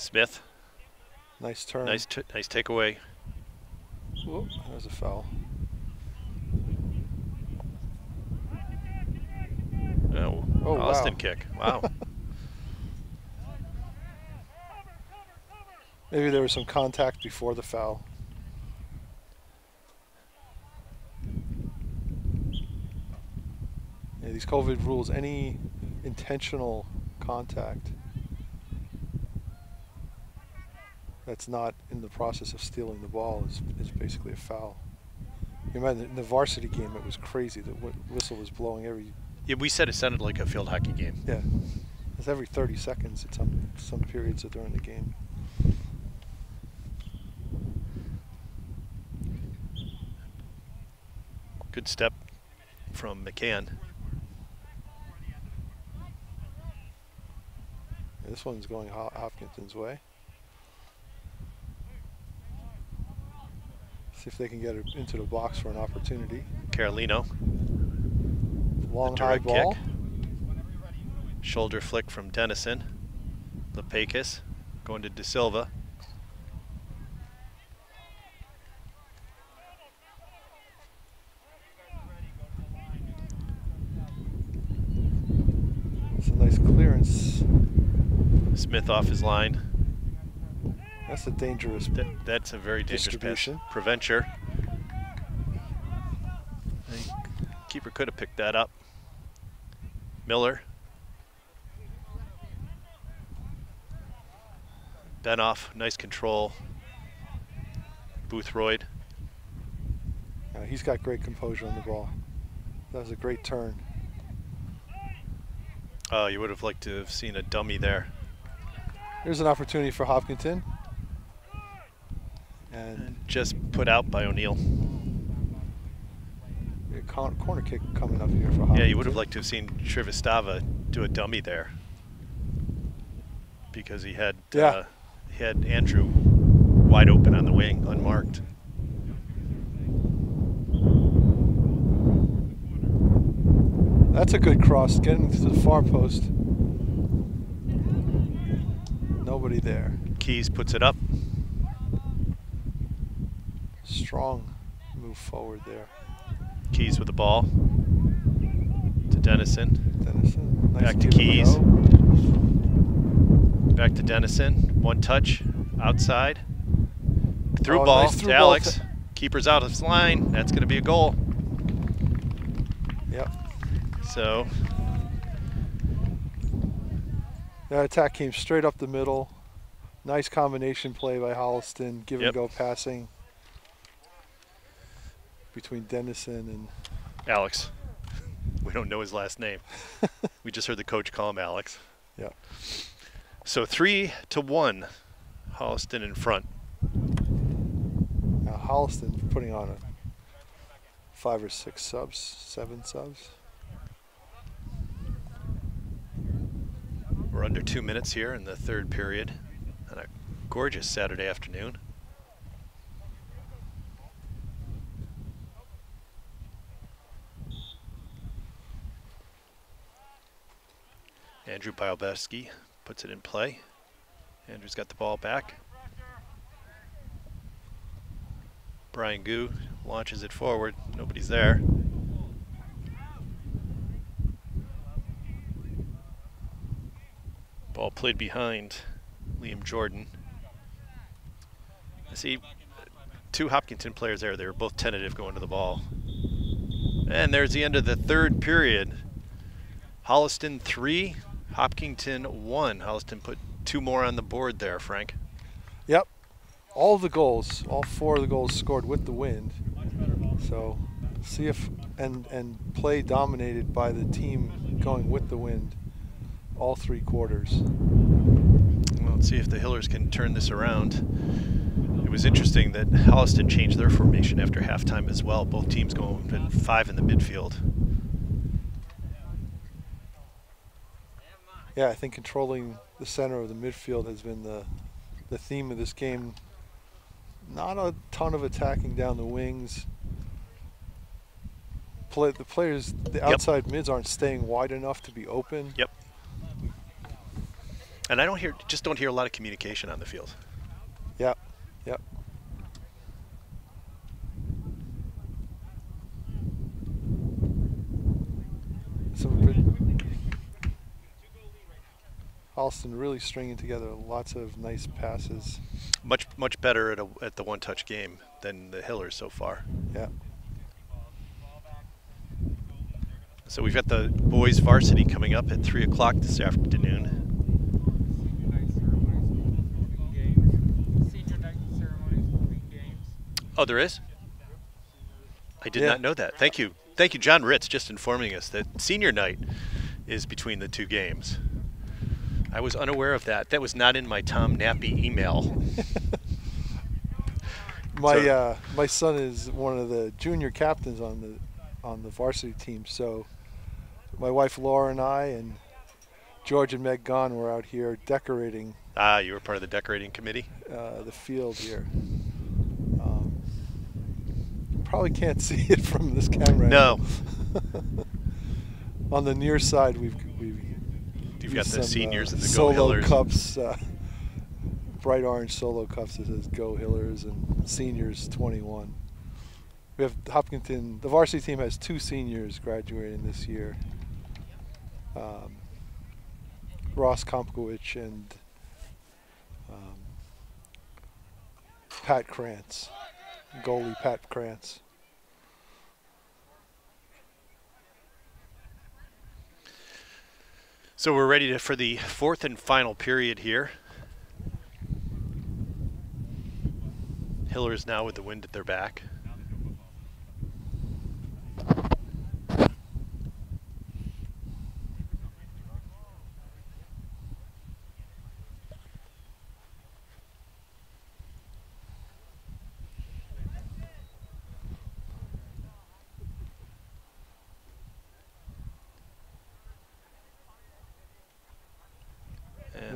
Smith, Nice turn. nice, t- nice takeaway. Whoop, there's a foul. Oh, Oh, Austin wow. kick. Wow. Maybe there was some contact before the foul. Yeah, these COVID rules, any intentional contact that's not in the process of stealing the ball is, is basically a foul. You remember in the varsity game, it was crazy. The wh- whistle was blowing every yeah, we said it sounded like a field hockey game. yeah, it's every 30 seconds at some some periods of during the game. Good step from McCann. This one's going Ho- Hopkinton's way. See if they can get it into the box for an opportunity. Carolino, Long high direct ball. kick. shoulder flick from Dennison. Lepakis going to De Silva. It's a nice clearance. Smith off his line. That's a dangerous. That, that's a very dangerous pass. Preventure. Keeper could have picked that up. Miller. Benoff, nice control. Boothroyd. Uh, he's got great composure on the ball. That was a great turn. Oh, you would have liked to have seen a dummy there. Here's an opportunity for Hopkinton. And just put out by O'Neill. corner kick coming up here for Hopkinton. Yeah, you would have liked to have seen Shrivastava do a dummy there. Because he had Yeah. uh, he had Andrew wide open on the wing, unmarked. That's a good cross. Getting to the far post. Nobody there. Keys puts it up. Strong move forward there. Keys with the ball to Dennison. Dennison. Nice Back to Keys. Back to Dennison. One touch outside. Through Oh, ball nice through to ball Alex. to- Keeper's out of his line. That's going to be a goal. Yep. So That attack came straight up the middle. Nice combination play by Holliston. Give Yep. and go passing between Dennison and Alex. We don't know his last name. we just heard the coach call him Alex. yeah. So three to one, Holliston in front. Now Holliston putting on a five or six subs, seven subs. We're under two minutes here in the third period, on a gorgeous Saturday afternoon. Andrew Bialbeski puts it in play. Andrew's got the ball back. Brian Gu launches it forward. Nobody's there. Ball played behind Liam Jordan. I see two Hopkinton players there. They were both tentative going to the ball. And there's the end of the third period. Holliston 3, Hopkinton 1. Holliston put two more on the board there, Frank. Yep. All the goals, all four of the goals scored with the wind. So see if and and play dominated by the team going with the wind all three quarters. Well, let's see if the Hillers can turn this around. It was interesting that Holliston changed their formation after halftime as well. Both teams going five in the midfield. Yeah, I think controlling the center of the midfield has been the the theme of this game. Not a ton of attacking down the wings. Play, the players, the outside yep. mids aren't staying wide enough to be open. Yep. And I don't hear, just don't hear a lot of communication on the field. Yep. Yep. Some good. Holliston really stringing together lots of nice passes. Much much better at a, at the one-touch game than the Hillers so far. Yeah. So we've got the boys varsity coming up at three o'clock this afternoon. Oh, there is? I did yeah. not know that. Thank you. Thank you, John Ritz, just informing us that senior night is between the two games. I was unaware of that. That was not in my Tom Nappy email. my so, uh, my son is one of the junior captains on the on the varsity team. So my wife Laura and I and George and Meg Gahn were out here decorating. Ah, you were part of the decorating committee. Uh, the field here probably can't see it from this camera. No. On the near side, we've we've you've got the seniors uh, and the Go Hillers. cups, uh, bright orange solo cups that says Go Hillers and seniors 21. We have Hopkinton. The varsity team has two seniors graduating this year. Um, Ross Kompkowicz and um, Pat Krantz goalie Pat Krantz. So we're ready to, for the fourth and final period here. Hiller is now with the wind at their back.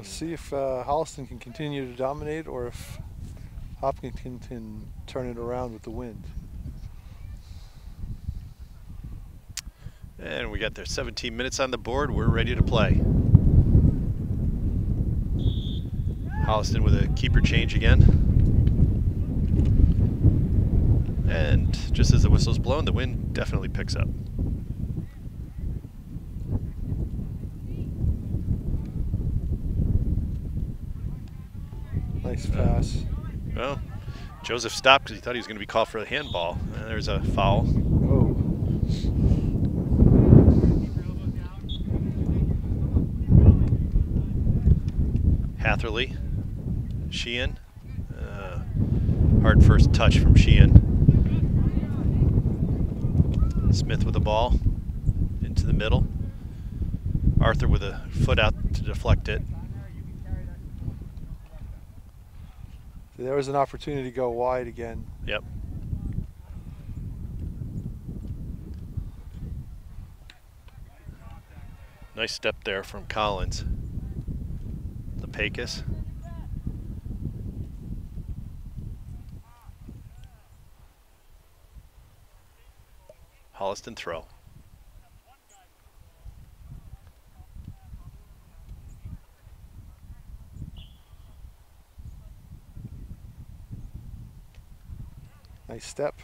See if uh, Holliston can continue to dominate or if Hopkinton can turn it around with the wind. And we got their 17 minutes on the board. We're ready to play. Holliston with a keeper change again. And just as the whistle's blown, the wind definitely picks up. Nice pass. Well, Joseph stopped because he thought he was going to be called for a handball. And there's a foul. Oh. Hatherley, Sheehan. Uh, hard first touch from Sheehan. Smith with the ball into the middle. Arthur with a foot out to deflect it. There was an opportunity to go wide again. Yep. Nice step there from Collins. The Pecos. Holliston throw. Nice step.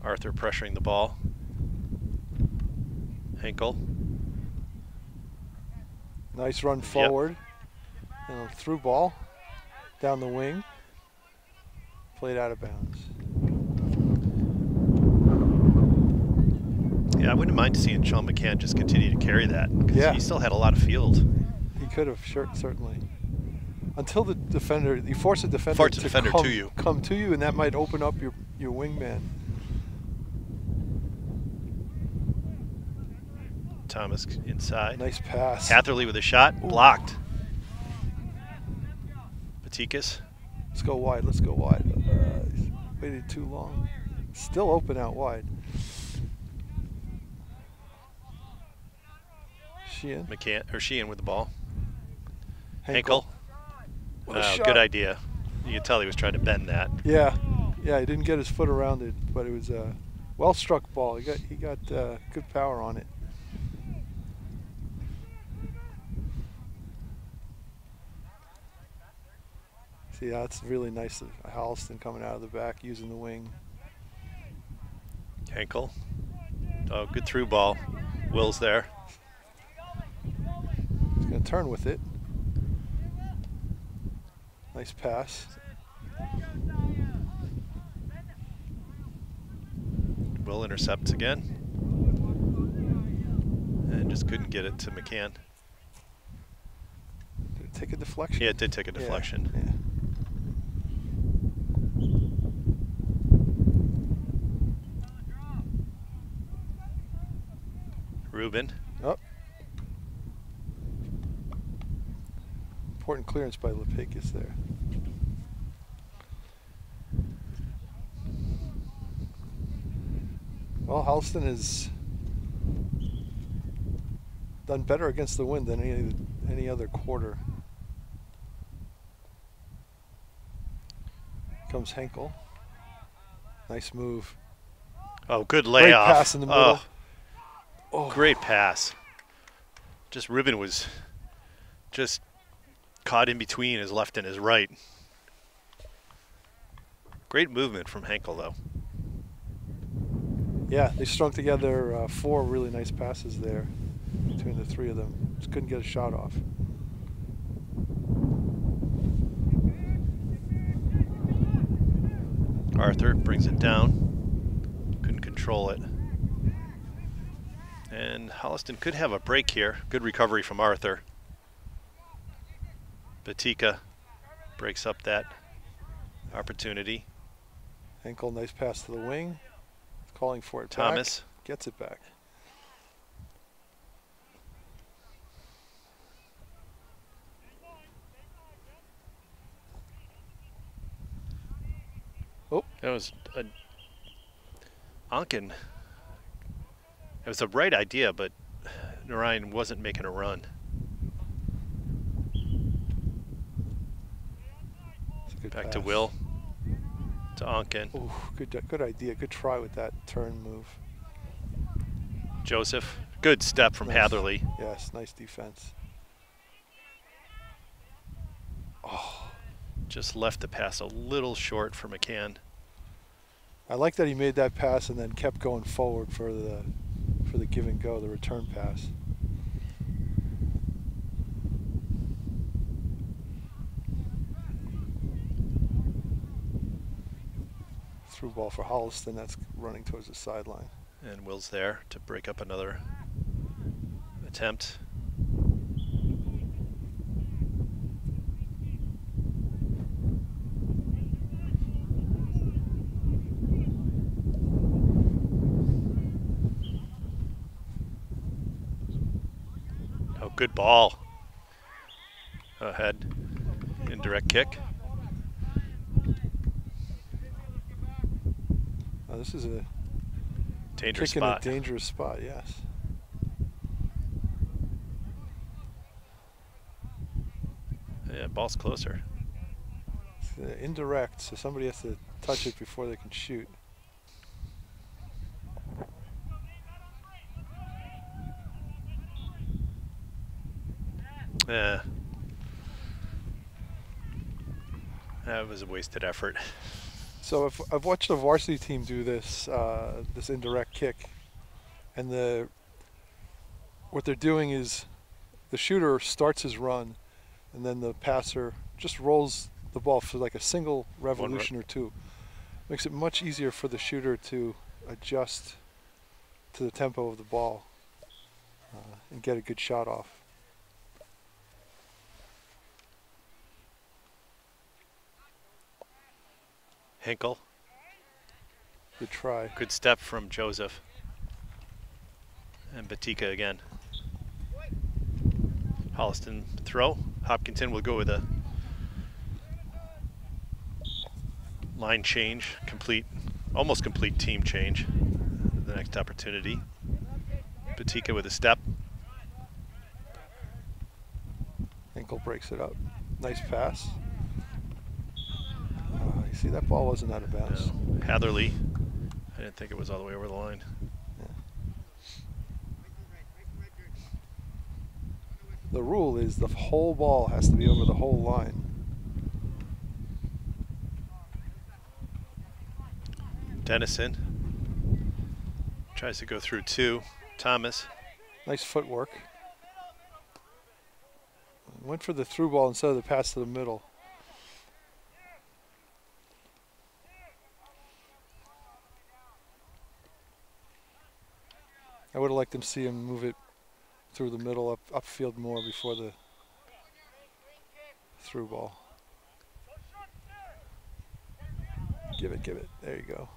Arthur pressuring the ball. Henkel. Nice run forward. And a through ball down the wing. Played out of bounds. Yeah, I wouldn't mind seeing Sean McCann just continue to carry that. Yeah. He still had a lot of field. He could have, sure, certainly. Until the defender, you force a defender, Force a to, defender come, to you. come to you, and that might open up your, your wingman. Thomas inside. Nice pass. Hatherley with a shot, blocked. Batikas. Let's go wide. Let's go wide. Uh, waited too long. Still open out wide. Sheehan. McCann or Sheehan with the ball. Henkel. Henkel. Oh, good idea. You could tell he was trying to bend that. Yeah, yeah. He didn't get his foot around it, but it was a well struck ball. He got he got uh, good power on it. See, that's really nice of Holliston coming out of the back using the wing. Henkel. Oh, good through ball. Will's there. He's going to turn with it. Nice pass. Will intercepts again. And just couldn't get it to McCann. Did it take a deflection? Yeah, it did take a deflection. yeah. Ruben. Oh. Important clearance by Lepikis there. Holliston has done better against the wind than any any other quarter. Comes Henkel. Nice move. Oh, good layoff. Great pass in the middle. Oh, Oh, great pass. Just Ruben was just caught in between his left and his right. Great movement from Henkel, though. Yeah, they strung together uh, four really nice passes there between the three of them. Just couldn't get a shot off. Arthur brings it down. Couldn't control it. And Holliston could have a break here. Good recovery from Arthur. Batika breaks up that opportunity. Ankle, nice pass to the wing. Calling for it Thomas. back. Gets it back. Oh, That was a Onken. It was a right idea, but Narayan wasn't making a run. it's a good Back to. Will. To Onken. Ooh, good, good idea. Good try with that turn move. Joseph. Good step from Nice. Hatherley. Yes, nice defense. Oh, Just left the pass a little short for McCann. I like that he made that pass and then kept going forward for the for the give and go, the return pass. Through ball for Holliston, that's running towards the sideline. And Will's there to break up another attempt. Oh, good ball. Ahead. Indirect kick. Now, this is a Dangerous spot. a dangerous spot, yes. yeah, ball's closer. uh, indirect, so somebody has to touch it before they can shoot. Yeah. That was a wasted effort. So if I've watched a varsity team do this, uh, this indirect kick, and the what they're doing is the shooter starts his run, and then the passer just rolls the ball for like a single revolution or two. Makes it much easier for the shooter to adjust to the tempo of the ball uh, and get a good shot off. Hinkle. Good try. Good step from Joseph. And Batika again. Holliston throw. Hopkinton will go with a line change, complete, almost complete team change. The next opportunity. Batika with a step. Hinkle breaks it up. Nice pass. You see, that ball wasn't out of bounds. No. Hatherley. I didn't think it was all the way over the line. The rule is the whole ball has to be over the whole line. Dennison tries to go through two. Thomas. Nice footwork. Went for the through ball instead of the pass to the middle. I would have liked to see him move it through the middle up upfield more before the through ball. Give it, give it. There you go.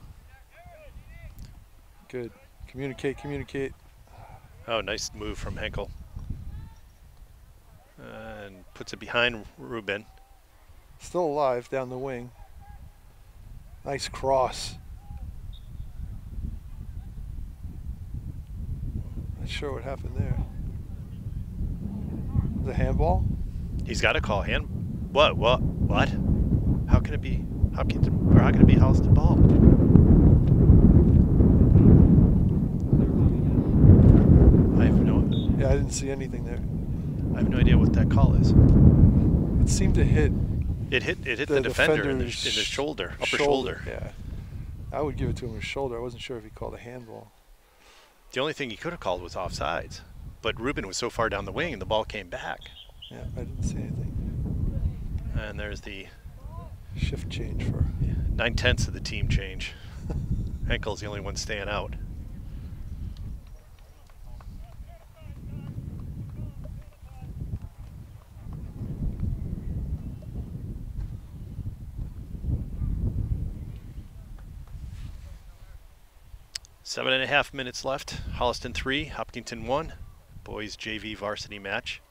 Good. Communicate, communicate. Oh, nice move from Henkel. and puts it behind Rubin. Still alive down the wing. Nice cross. Not sure what happened there. The handball? He's got to call hand. What? What? What? How can it be Hopkins? Or how can it be Holliston ball? I have no. Yeah, I didn't see anything there. I have no idea what that call is. It seemed to hit. It hit. It hit the, the, defender in the, in the shoulder, upper shoulder. Yeah. I would give it to him his shoulder. I wasn't sure if he called a handball. The only thing he could have called was offsides, but Rubin was so far down the wing and the ball came back. Yeah, I didn't see anything. And there's the Shift change for. nine tenths of the team change. Henkel's the only one staying out. Seven and a half minutes left. Holliston three, Hopkinton one. Boys JV varsity match.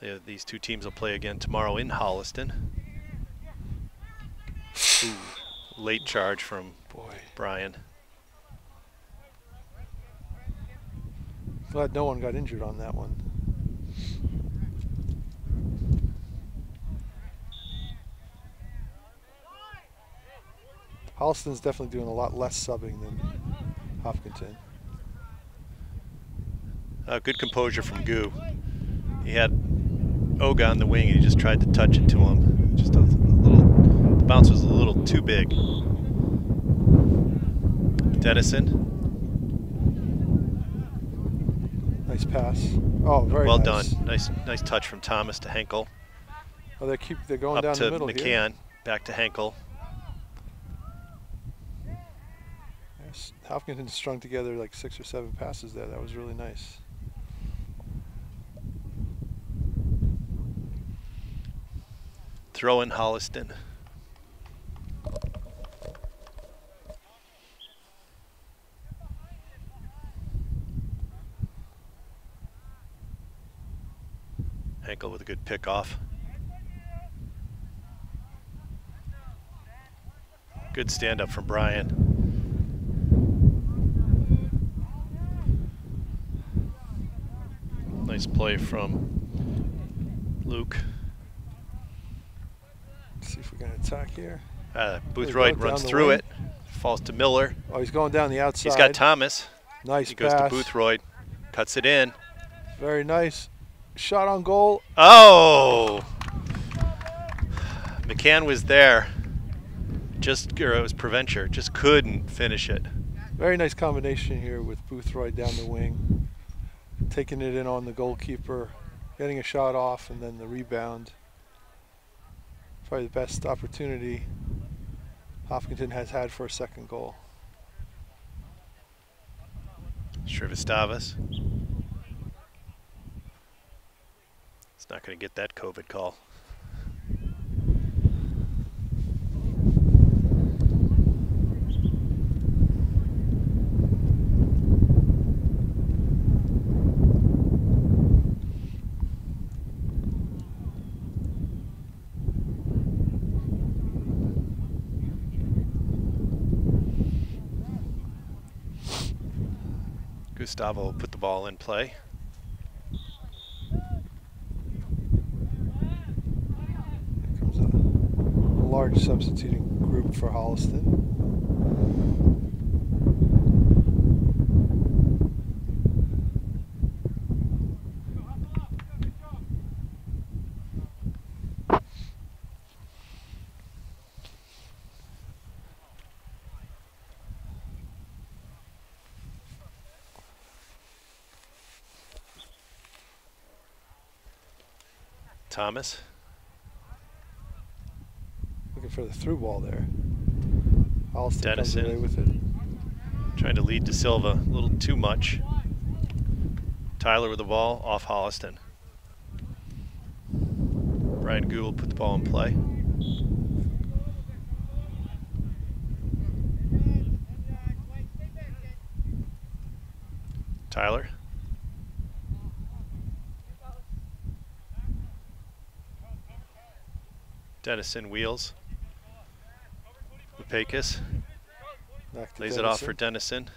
They- these two teams will play again tomorrow in Holliston. Ooh, late charge from Boy, Brian. glad no one got injured on that one. Holliston's definitely doing a lot less subbing than Hopkinton. Uh, good composure from Goo. He had Oga on the wing and he just tried to touch it to him. Just a little, the bounce was a little too big. Dennison, Nice pass. Oh, very well nice. done. Nice, nice touch from Thomas to Henkel. Oh, they keep they're going Up down to the middle McCann, here. back to Henkel. Yes, Hopkinton strung together like six or seven passes there. That was really nice. Throw in Holliston. Henkel with a good pick off. Good stand up from Brian. Nice play from Luke. Let's see if we can attack here. Uh, There Boothroyd runs through it, falls to Miller. Oh, he's going down the outside. He's got Thomas. Nice He goes to Boothroyd, cuts it in. Very nice. Shot on goal. Oh! McCann was there. Just, or it was Preventure, just couldn't finish it. Very nice combination here with Boothroyd down the wing. Taking it in on the goalkeeper, getting a shot off, and then the rebound. Probably the best opportunity Hopkinton has had for a second goal. Shrivastavas. It's not going to get that COVID call. Gustavo put the ball in play. Here comes a large substituting group for Holliston. Thomas. Looking for the through ball there. Holliston Dennison. comes away with it. Trying to lead to Silva a little too much. Tyler with the ball off Holliston. Brian Gould put the ball in play. Tyler. Dennison wheels. Lupakis Back to lays it off for Dennison.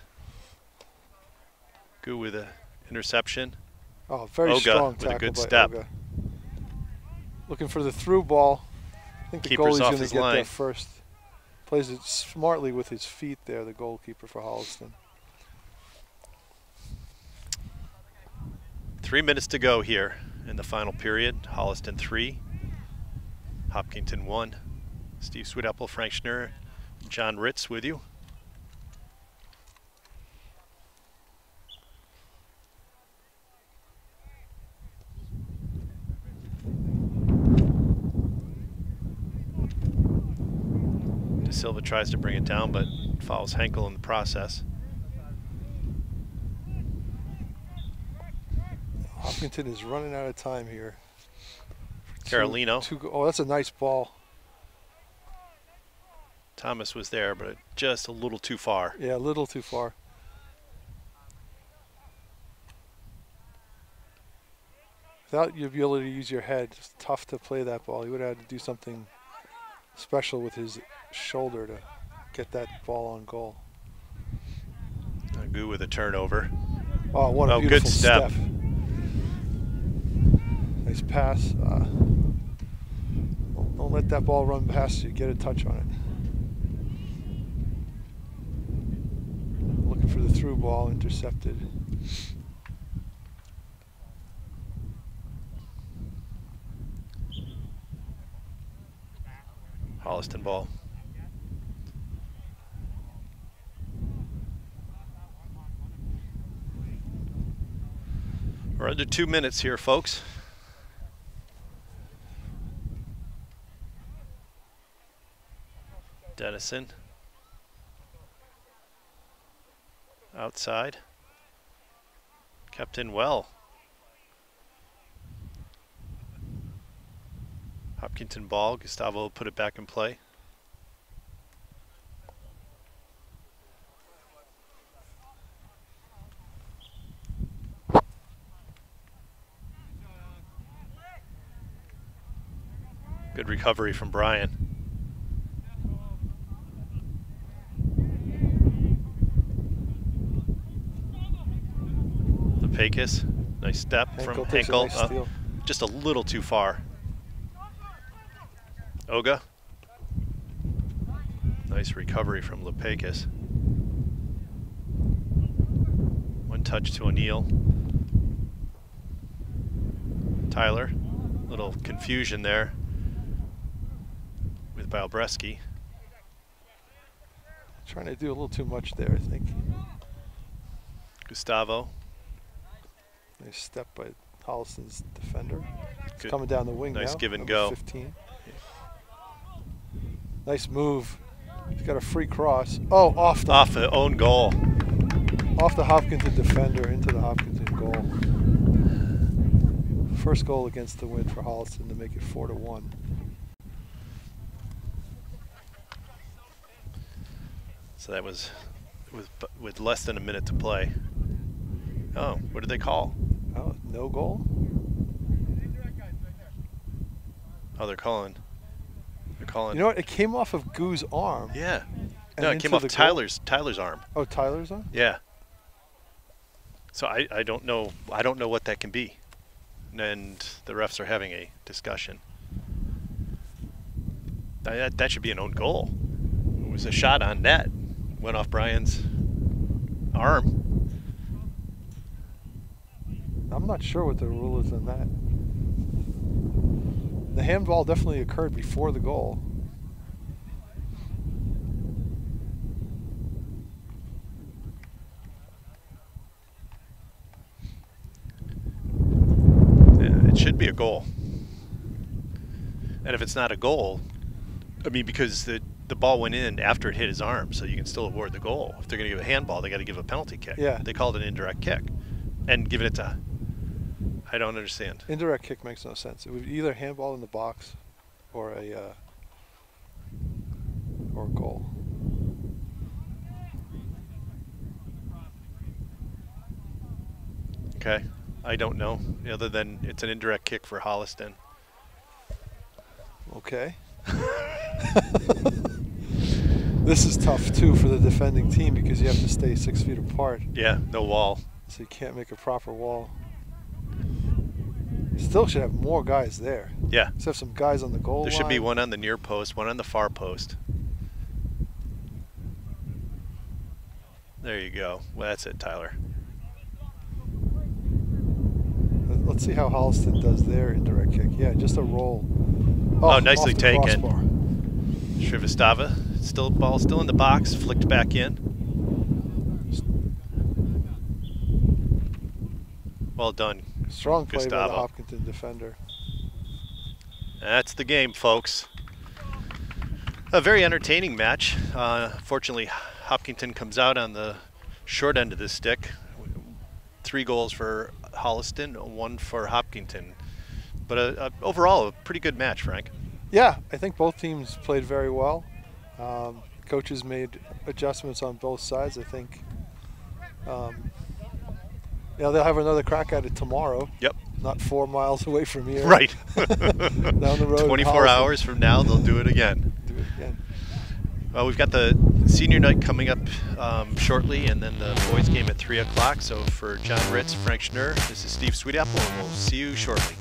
Goo with a interception. Oh, very Oga strong with a good step. Oga. Looking for the through ball. I think the Keeper's goalie's going to his get there first. Plays it smartly with his feet there, the goalkeeper for Holliston. Three minutes to go here in the final period. Holliston three, Hopkinton one. Steve Sweetapple, Frank Schnurr, John Ritz with you. De Silva tries to bring it down, but fouls Henkel in the process. Hopkinton is running out of time here. Two- Carolino. two go- oh, that's a nice ball. Thomas was there, but just a little too far. Yeah, a little too far. Without your ability to use your head, it's tough to play that ball. He would have had to do something special with his shoulder to get that ball on goal. Goo with a turnover. Oh, what a Oh, good beautiful step. Nice pass. Uh, don't, let that ball run past you. Get a touch on it. Looking for the through ball, intercepted. Holliston ball. We're under two minutes here, folks. Dennison. Outside. Kept in well. Hopkinton ball. Gustavo put it back in play. Good recovery from Brian. Lepakis, nice step Henkel from Henkel. nice uh, just a little too far. Oga Nice recovery from Lepakis. One touch to O'Neill. Tyler, little confusion there with Balbreski. Trying to do a little too much there, I think. Gustavo. Nice step by Holliston's defender. Good. Coming down the wing Nice now, give and go. 15. Nice move. He's got a free cross. Oh, off the Off the own goal. off the Hopkinton defender into the Hopkinton goal. First goal against the win for Holliston to make it four to one. So that was with with less than a minute to play. Oh, what did they call? Oh, no goal. Oh, they're calling. They're calling. You know what? It came off of Goo's arm. yeah. No, it came off the goal. Tyler's Tyler's arm. Oh, Tyler's arm. Yeah. So I, I don't know I don't know what that can be. And the refs are having a discussion. That, that should be an own goal. It was a shot on net. Went off Brian's arm. I'm not sure what the rule is on that. The handball definitely occurred before the goal. Uh, it should be a goal. And if it's not a goal, I mean, because the the ball went in after it hit his arm, so you can still award the goal. If they're going to give a handball, they got to give a penalty kick. Yeah. They called it an indirect kick, and giving it to. I don't understand. Indirect kick makes no sense. It would be either handball in the box or a uh, or a goal. Okay, I don't know. Other than it's an indirect kick for Holliston. Okay. this is tough too for the defending team because you have to stay six feet apart, Yeah, no wall. so you can't make a proper wall. Still should have more guys there. Yeah, Let's have some guys on the goal there should be one on the near post, one on the far post. There you go. Well, that's it, Tyler. Let- Let's see how Holliston does their indirect kick. Yeah, just a roll. Oh, nicely taken. crossbar. Shrivastava, still ball still in the box, flicked back in. Well done. Strong play by the Gustavo. Hopkinton defender. That's the game, folks. A very entertaining match. Uh, fortunately, Hopkinton comes out on the short end of the stick. Three goals for Holliston, one for Hopkinton. But uh, uh, overall, a pretty good match, Frank. Yeah, I think both teams played very well. Um, coaches made adjustments on both sides. I think. Um, you know, they'll have another crack at it tomorrow. Yep. Not four miles away from here. Right. Down the road 24 hours from now, they'll do it again. Do it again. Well, we've got the senior night coming up um, shortly, and then the boys game at 3 o'clock. So for John Ritz, Frank Schnurr, this is Steve Sweetapple, and we'll see you shortly.